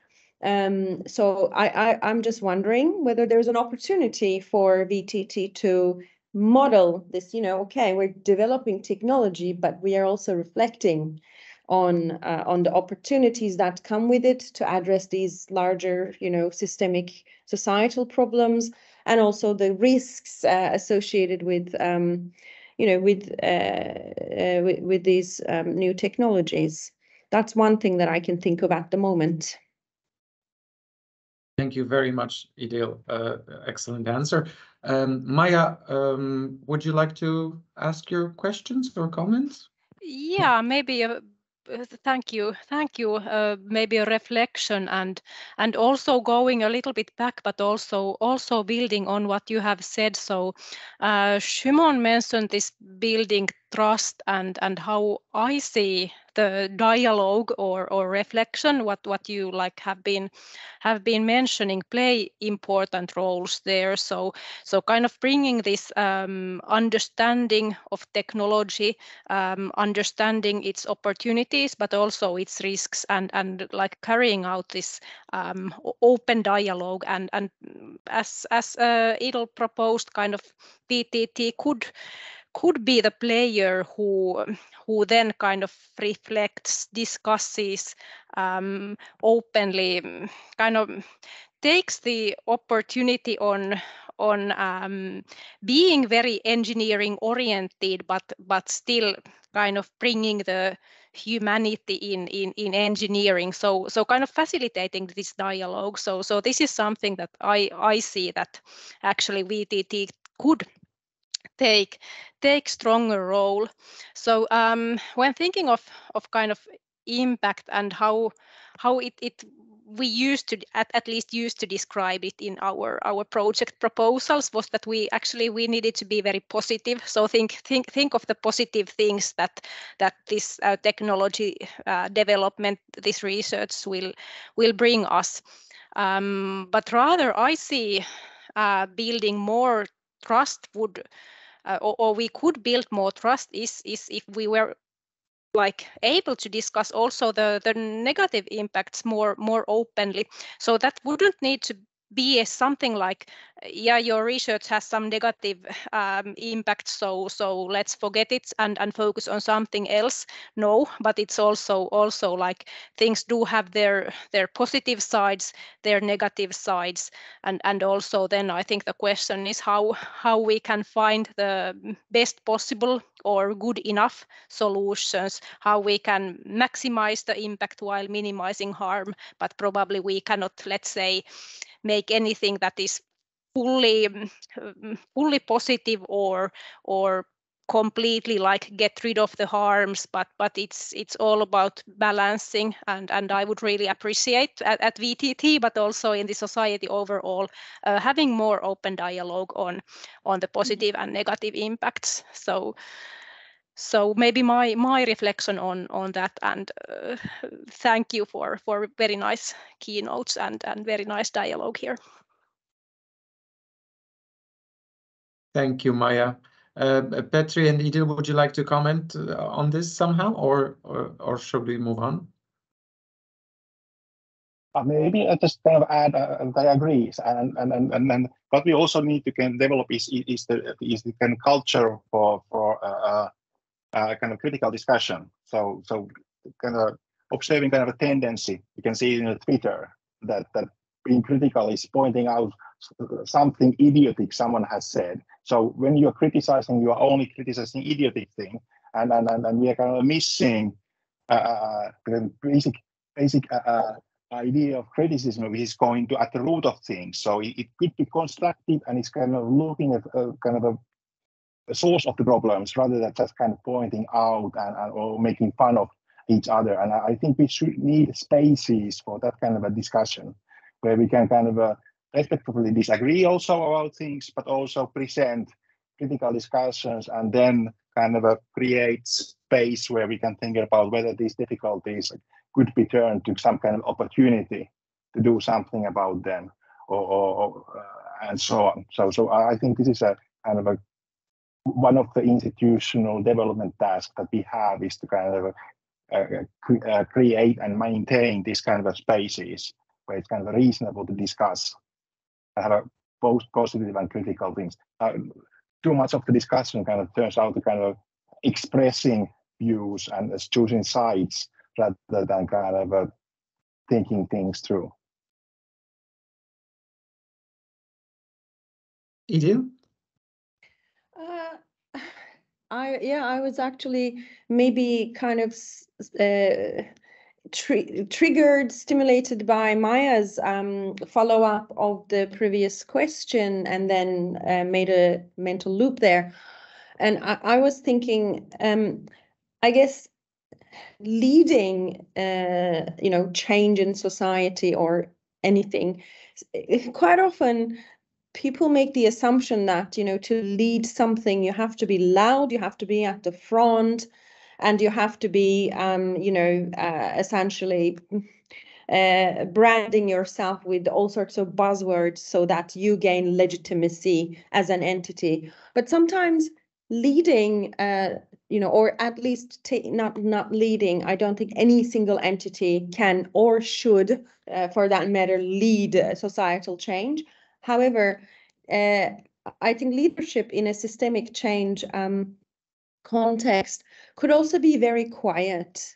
Um, so I, I, I'm just wondering whether there's an opportunity for VTT to model this, you know, okay, we're developing technology, but we are also reflecting on uh, on the opportunities that come with it to address these larger, you know, systemic societal problems and also the risks uh, associated with um, you know with, uh, uh, with with, these um, new technologies. That's one thing that I can think of at the moment. Thank you very much, Idil. Uh, excellent answer. Um, Maya, um, would you like to ask your questions or comments? Yeah, maybe a thank you. Thank you uh, maybe a reflection and and also going a little bit back but also also building on what you have said. So uh, Shimon mentioned this building trust and and how I see the dialogue or or reflection what what you like have been have been mentioning play important roles there. So so kind of bringing this um, understanding of technology um, understanding its opportunities but also its risks and and like carrying out this um, open dialogue and and as as uh, Idil proposed kind of VTT could could be the player who who then kind of reflects, discusses um, openly, kind of takes the opportunity on on um, being very engineering oriented, but but still kind of bringing the humanity in in in engineering. So so kind of facilitating this dialogue. So so this is something that I I see that actually VTT could take take stronger role. So um, when thinking of of kind of impact and how how it, it we used to at, at least used to describe it in our our project proposals was that we actually we needed to be very positive so think think think of the positive things that that this uh, technology uh, development this research will will bring us um, but rather i see uh, building more trust would uh, or, or, we could build more trust is is if we were like able to discuss also the the negative impacts more more openly. So that wouldn't need to be something like yeah your research has some negative um, impact so so let's forget it and and focus on something else. No but it's also also like things do have their their positive sides their negative sides. And and also then i think the question is how how we can find the best possible or good enough solutions how we can maximize the impact while minimizing harm but probably we cannot let's say make anything that is fully fully positive or or completely like get rid of the harms but but it's it's all about balancing and and i would really appreciate at, at vtt but also in the society overall uh, having more open dialogue on on the positive and negative impacts. So so maybe my my reflection on on that and uh, thank you for for very nice keynotes and and very nice dialogue here Thank you, maya Uh, Petri and Idil, would you like to comment uh, on this somehow, or, or, or should we move on? Uh, maybe I just kind of add uh, that I agree, and and and and then what we also need to kind of develop is is the is the kind of culture for for uh, uh, kind of critical discussion. So so kind of observing kind of a tendency you can see in Twitter that that being critical is pointing out something idiotic someone has said so when you're criticizing, you are only criticizing idiotic thing, and and and, and we are kind of missing uh, the basic basic uh, uh, idea of criticism, which is going to at the root of things. So it, it could be constructive, and it's kind of looking at uh, kind of a, source of the problems rather than just kind of pointing out and, and or making fun of each other. And I, I think we should need spaces for that kind of a discussion where we can kind of uh, respectfully disagree also about things, but also present critical discussions and then kind of a create space where we can think about whether these difficulties could be turned to some kind of opportunity to do something about them or, or, or uh, and so on. So, so I think this is a kind of a one of the institutional development tasks that we have is to kind of uh, cre uh, create and maintain these kind of spaces where it's kind of reasonable to discuss and have a both positive and critical things. Uh, too much of the discussion kind of turns out to kind of expressing views and choosing sides rather than kind of uh, thinking things through. Idil? Uh, I yeah, I was actually maybe kind of uh, triggered, stimulated by Maya's um, follow up of the previous question and then uh, made a mental loop there. And I, I was thinking, um, I guess leading, uh, you know, change in society or anything, quite often people make the assumption that you know to lead something you have to be loud you have to be at the front and you have to be um, you know uh, essentially uh, branding yourself with all sorts of buzzwords so that you gain legitimacy as an entity. But sometimes leading uh, you know or at least ta- not not leading i don't think any single entity can or should uh, for that matter lead uh, societal change however uh, i think leadership in a systemic change um, context could also be very quiet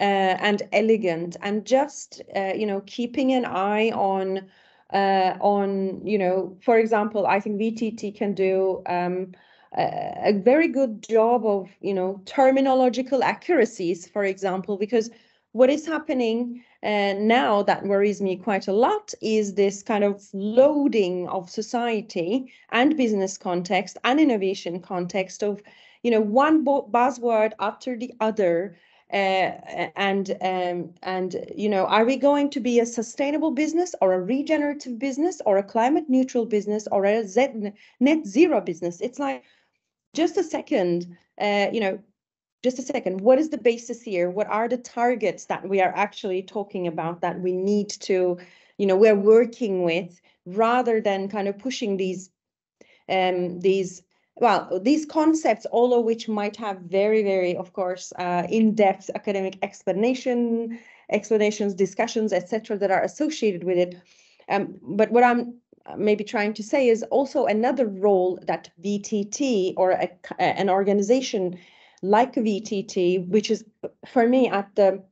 uh, and elegant and just uh, you know keeping an eye on uh, on you know for example i think vtt can do um, a, a very good job of you know terminological accuracies for example because what is happening uh, now that worries me quite a lot is this kind of loading of society and business context and innovation context of you know one buzzword after the other uh, and um, and you know are we going to be a sustainable business or a regenerative business or a climate neutral business or a Z- net zero business? It's like just a second uh, you know just a second what is the basis here what are the targets that we are actually talking about that we need to you know we're working with rather than kind of pushing these um these well, these concepts, all of which might have very, very, of course, uh, in-depth academic explanation, explanations, discussions, etc., that are associated with it. Um, but what I'm maybe trying to say is also another role that VTT or a, an organization like VTT, which is for me at the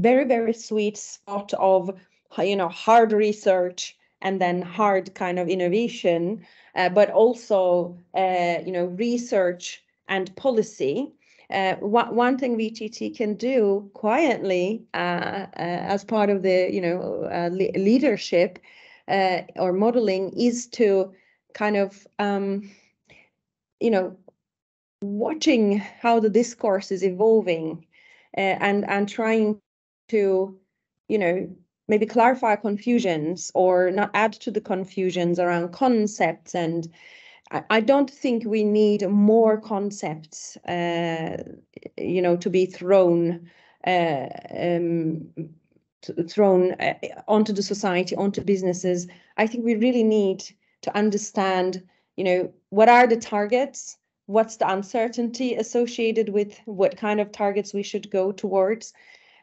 very, very sweet spot of, you know, hard research and then hard kind of innovation, uh, but also uh, you know research and policy. Uh, one, thing VTT can do quietly uh, uh, as part of the you know uh, le leadership or modeling is to kind of um, you know watching how the discourse is evolving and and trying to you know maybe clarify confusions or not add to the confusions around concepts and I, don't think we need more concepts, uh, you know, to be thrown uh, um, thrown uh, onto the society, onto businesses. I think we really need to understand, you know, what are the targets, what's the uncertainty associated with what kind of targets we should go towards,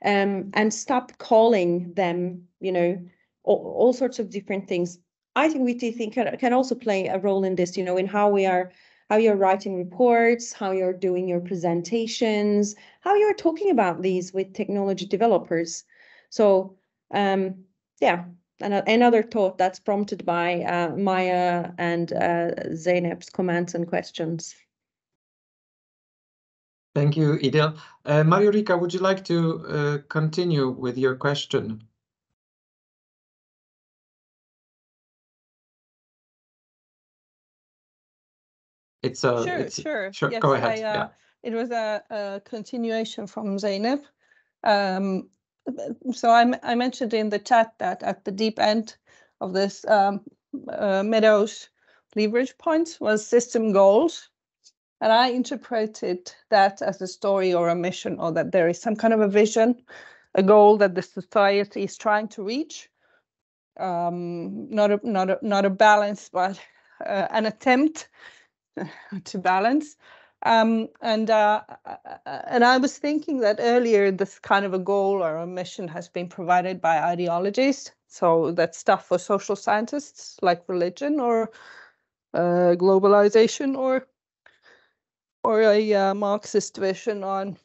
um, and stop calling them, you know, all, all sorts of different things. I think VTT can, can also play a role in this, you know, in how we are, how you're writing reports, how you're doing your presentations, how you're talking about these with technology developers. So, um, yeah, another thought that's prompted by uh, Maya and uh, Zeynep's comments and questions. Thank you, Idil. Uh, Marjo-Riikka, would you like to uh, continue with your question? It's a sure, it's, sure. sure. Yes, Go ahead. I, uh, yeah. It was a, a continuation from Zeynep. Um, so I, I mentioned in the chat that at the deep end of this um, uh, Meadows leverage points was system goals. And I interpreted that as a story or a mission, or that there is some kind of a vision, a goal that the society is trying to reach. Um, not a not a not a balance, but uh, an attempt to balance. Um, and uh, and I was thinking that earlier, this kind of a goal or a mission has been provided by ideologies. So that's stuff for social scientists like religion or uh, globalization or or a uh, Marxist vision on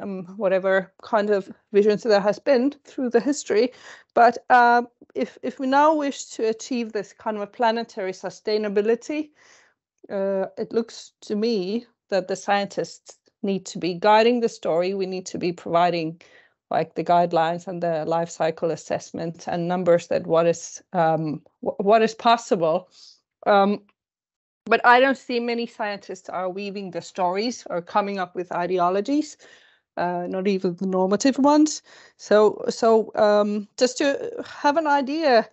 um, whatever kind of visions there has been through the history. But uh, if if we now wish to achieve this kind of a planetary sustainability, uh, it looks to me that the scientists need to be guiding the story. We need to be providing like the guidelines and the life cycle assessment and numbers that what is um, what is possible. Um, but I don't see many scientists are weaving the stories or coming up with ideologies, uh, not even the normative ones. So, so um, just to have an idea,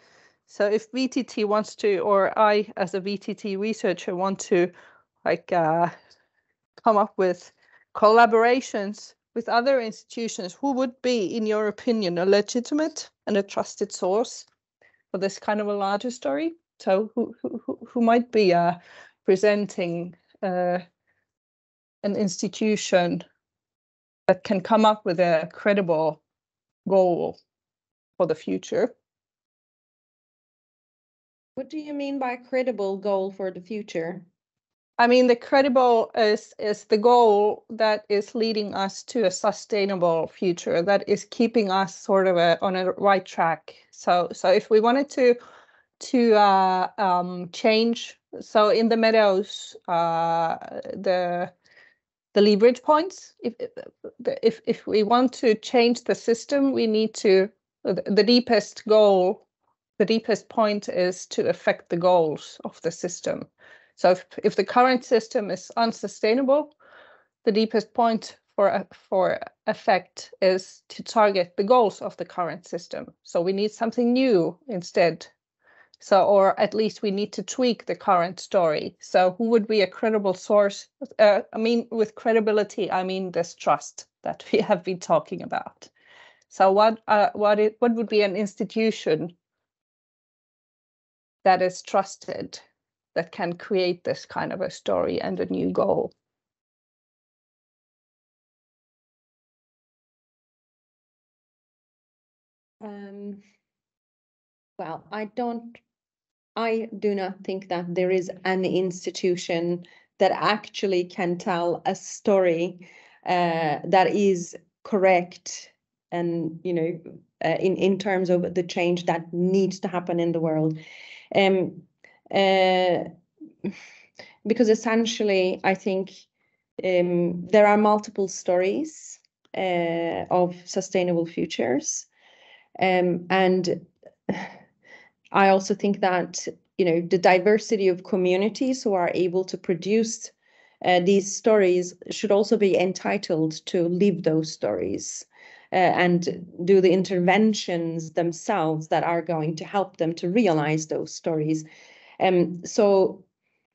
So if VTT wants to, or I as a VTT researcher want to like uh, come up with collaborations with other institutions, who would be, in your opinion, a legitimate and a trusted source for this kind of a larger story? So who who who might be uh, presenting uh, an institution that can come up with a credible goal for the future? What do you mean by credible goal for the future? I mean, the credible is is the goal that is leading us to a sustainable future that is keeping us sort of a, on a right track. So, so if we wanted to to uh, um, change, so in the meadows, uh, the the leverage points. If if if we want to change the system, we need to the deepest goal, the deepest point is to affect the goals of the system. So if, if the current system is unsustainable, the deepest point for, for effect is to target the goals of the current system. So we need something new instead. So, or at least we need to tweak the current story. So who would be a credible source? Uh, I mean, with credibility, I mean this trust that we have been talking about. So what, uh, what, it, what would be an institution that is trusted that can create this kind of a story and a new goal. Um, well, I don't, I do not think that there is an institution that actually can tell a story uh, that is correct and you know uh, in in terms of the change that needs to happen in the world. Um, uh, because essentially, I think um, there are multiple stories uh, of sustainable futures, um, and I also think that you know the diversity of communities who are able to produce uh, these stories should also be entitled to live those stories. Uh, and do the interventions themselves that are going to help them to realize those stories um, so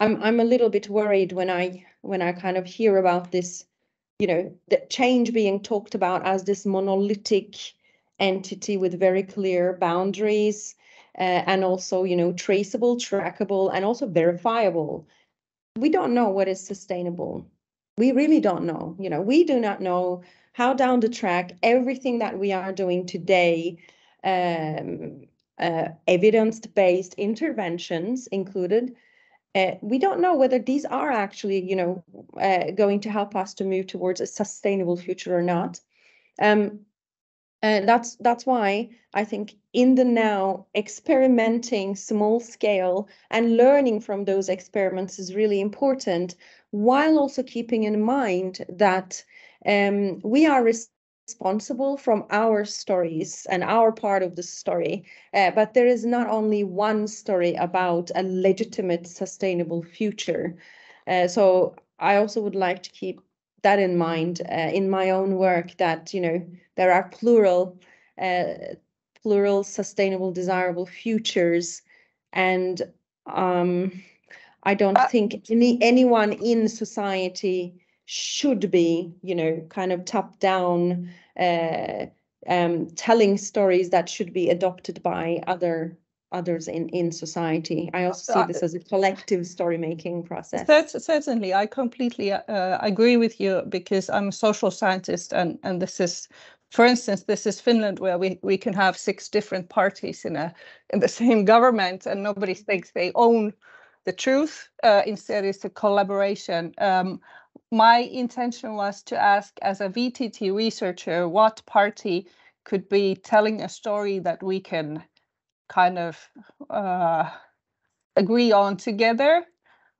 I'm I'm a little bit worried when I when I kind of hear about this, you know, the change being talked about as this monolithic entity with very clear boundaries uh, and also, you know, traceable, trackable, and also verifiable. We don't know what is sustainable. We really don't know. You know, we do not know how down the track everything that we are doing today um, uh, evidence-based interventions included. Uh, we don't know whether these are actually, you know, uh, going to help us to move towards a sustainable future or not. Um, and that's that's why I think in the now, experimenting small scale and learning from those experiments is really important, while also keeping in mind that um, we are responsible from our stories and our part of the story. Uh, but there is not only one story about a legitimate, sustainable future. Uh, so I also would like to keep that in mind uh, in my own work that you know there are plural, uh, plural, sustainable, desirable futures, and um, I don't uh, think any anyone in society should be, you know, kind of top down, uh, um, telling stories that should be adopted by other others in in society. I also see this as a collective story making process. That's, certainly, I completely uh, agree with you because I'm a social scientist, and and this is. For instance, this is Finland, where we, we can have six different parties in a in the same government, and nobody thinks they own the truth. Uh, instead, it's a collaboration. Um, my intention was to ask as a VTT researcher what party could be telling a story that we can kind of uh, agree on together.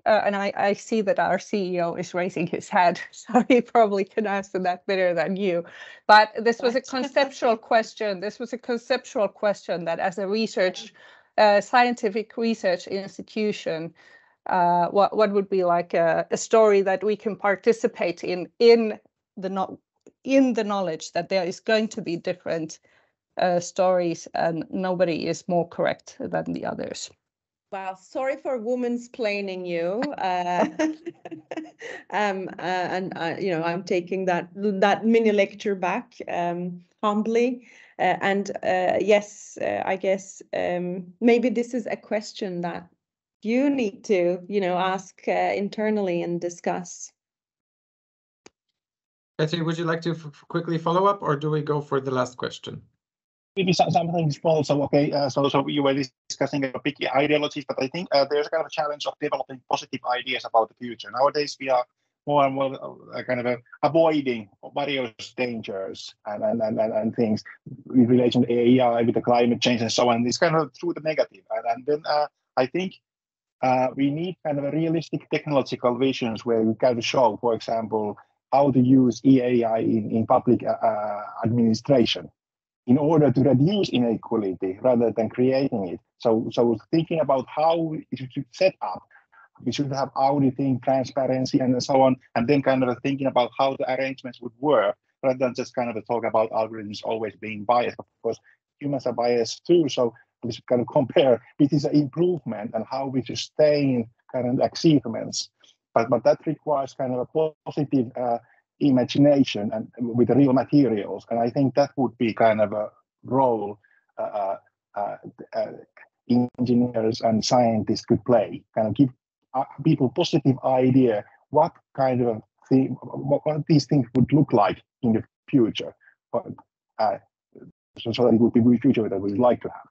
Uh, and I, I, see that our CEO is raising his head, so he probably can answer that better than you. But this was a conceptual question. This was a conceptual question that, as a research, uh, scientific research institution, uh, what what would be like a, a, story that we can participate in in the not in the knowledge that there is going to be different uh, stories, and nobody is more correct than the others. Well, sorry for women's planning you. Uh, um, uh, and uh, you know, I'm taking that that mini lecture back um, humbly. Uh, and uh, yes, uh, I guess um, maybe this is a question that you need to, you know, ask internally and discuss. Petri, would you like to quickly follow up, or do we go for the last question? Maybe something small. So okay, uh, so so you were discussing a big ideologies, but I think uh, there's a kind of a challenge of developing positive ideas about the future. Nowadays, we are more and more uh, kind of uh, avoiding various dangers and, and, and, and, things in relation to AI, with the climate change and so on. It's kind of through the negative. And, and then uh, I think we need kind of a realistic technological visions where we kind of show, for example, how to use EAI in, in public administration in order to reduce inequality rather than creating it. So, so thinking about how it should set up, we should have auditing, transparency, and so on, and then kind of thinking about how the arrangements would work rather than just kind of talk about algorithms always being biased. Of course, humans are biased too, so we should kind of compare which is an improvement and how we sustain current achievements. But, but that requires kind of a positive uh, imagination and with real materials. And I think that would be kind of a role uh, uh, uh, engineers and scientists could play, kind of give uh, people positive idea what kind of thing, what, what, these things would look like in the future. But, uh, so, so that it would be the future that we would like to have.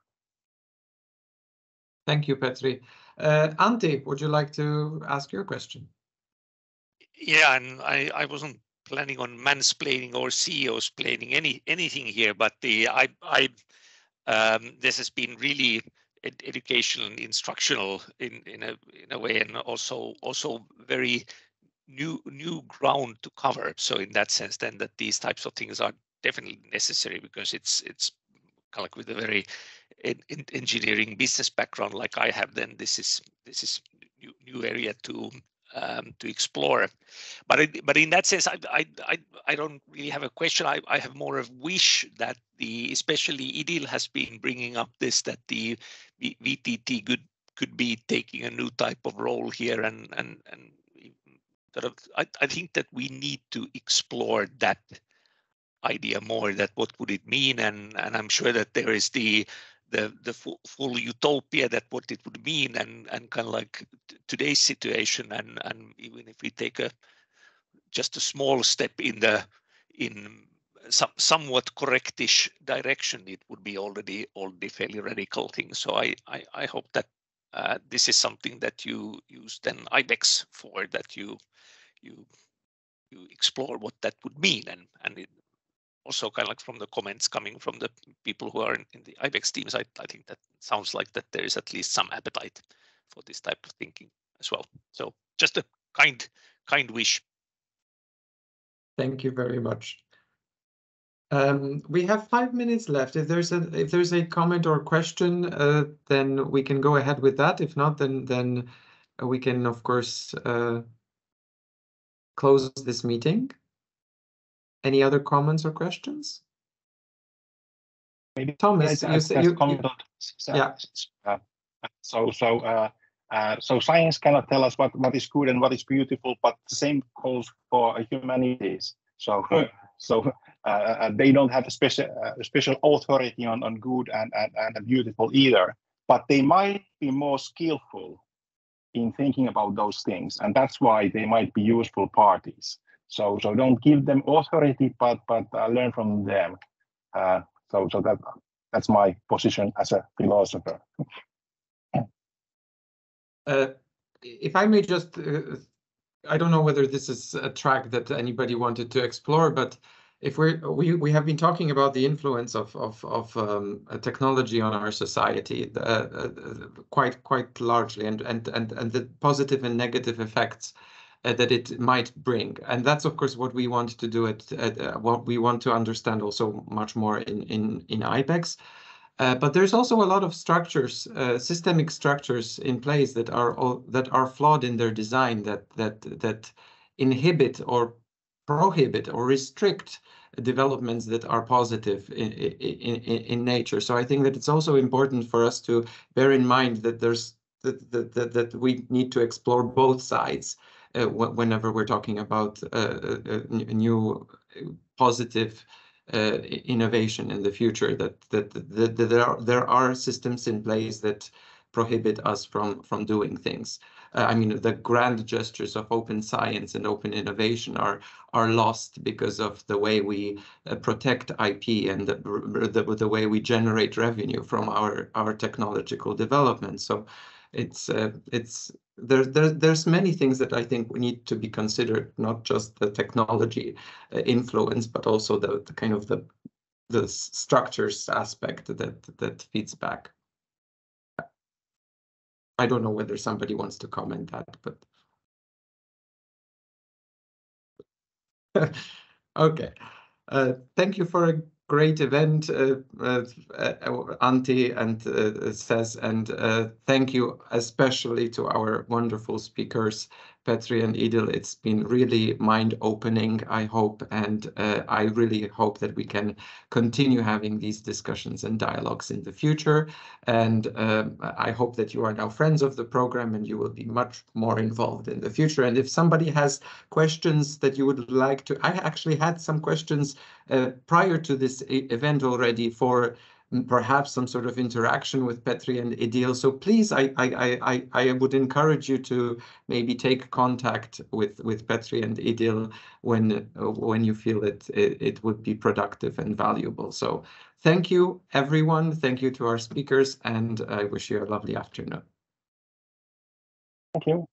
Thank you, Petri. Uh, Antti, would you like to ask your question? Yeah, and I, I wasn't planning on mansplaining or CEOs planning any anything here, but the I I um, this has been really ed educational and instructional in in a in a way, and also also very new new ground to cover. So in that sense, then that these types of things are definitely necessary because it's it's kind of like with a very in, in engineering business background like I have, then this is this is new new area to um, to explore. But it, but in that sense, I, I I I don't really have a question. I, I have more of wish that the especially IDIL has been bringing up this that the VTT could could be taking a new type of role here and and and I, I think that we need to explore that idea more that what would it mean and and I'm sure that there is the the the full, full utopia that what it would mean and and kind of like today's situation and and even if we take a just a small step in the in some somewhat correctish direction it would be already already fairly radical thing. So i i, I hope that uh, this is something that you use then iBEX for that you you you explore what that would mean and and it, also kind of like from the comments coming from the people who are in, in the iBEX teams, I, I think that sounds like that there is at least some appetite for this type of thinking as well. So just a kind, kind wish. Thank you very much. Um, we have five minutes left. If there's a if there's a comment or question, uh, then we can go ahead with that. If not, then then we can of course uh, close this meeting. Any other comments or questions? Maybe Thomas, you say you, you, yeah. Uh, so so uh, uh, so science cannot tell us what, what is good and what is beautiful, but the same goes for humanities. So so uh, uh, they don't have a special uh, special authority on, on good and, and, and beautiful either, but they might be more skillful in thinking about those things, and that's why they might be useful parties. So so don't give them authority, but but uh, learn from them. Uh, so so that that's my position as a philosopher. uh, if I may just, uh, I don't know whether this is a track that anybody wanted to explore, but if we're we we have been talking about the influence of of of um, technology on our society uh, uh, quite quite largely, and and and and the positive and negative effects uh, that it might bring. And that's, of course, what we want to do at, at uh, what we want to understand also much more in, in, in iBEX. Uh, but there's also a lot of structures, uh, systemic structures in place that are all, that are flawed in their design that that that inhibit or prohibit or restrict developments that are positive in, in, in, nature. So I think that it's also important for us to bear in mind that there's that, that, that, we need to explore both sides whenever we're talking about uh, uh, new positive uh, innovation in the future that, that, that, that, there are there are systems in place that prohibit us from from doing things uh, I mean, the grand gestures of open science and open innovation are are lost because of the way we uh, protect IP and the, the, the way we generate revenue from our our technological development. So it's uh, it's there, there there's many things that I think we need to be considered, not just the technology uh, influence, but also the, the kind of the the structures aspect that that feeds back. I don't know whether somebody wants to comment that, but okay. Uh, thank you for great event, uh, uh, uh and uh, says, and uh, thank you especially to our wonderful speakers Petri and Idil. It's been really mind-opening, I hope, and uh, I really hope that we can continue having these discussions and dialogues in the future. And um, I hope that you are now friends of the program and you will be much more involved in the future. And if somebody has questions that you would like to, I actually had some questions uh, prior to this event already for perhaps some sort of interaction with Petri and Idil. So please, I, I, I, I would encourage you to maybe take contact with, with Petri and Idil when, when you feel it, it, it would be productive and valuable. So thank you, everyone. Thank you to our speakers, and I wish you a lovely afternoon. Thank you.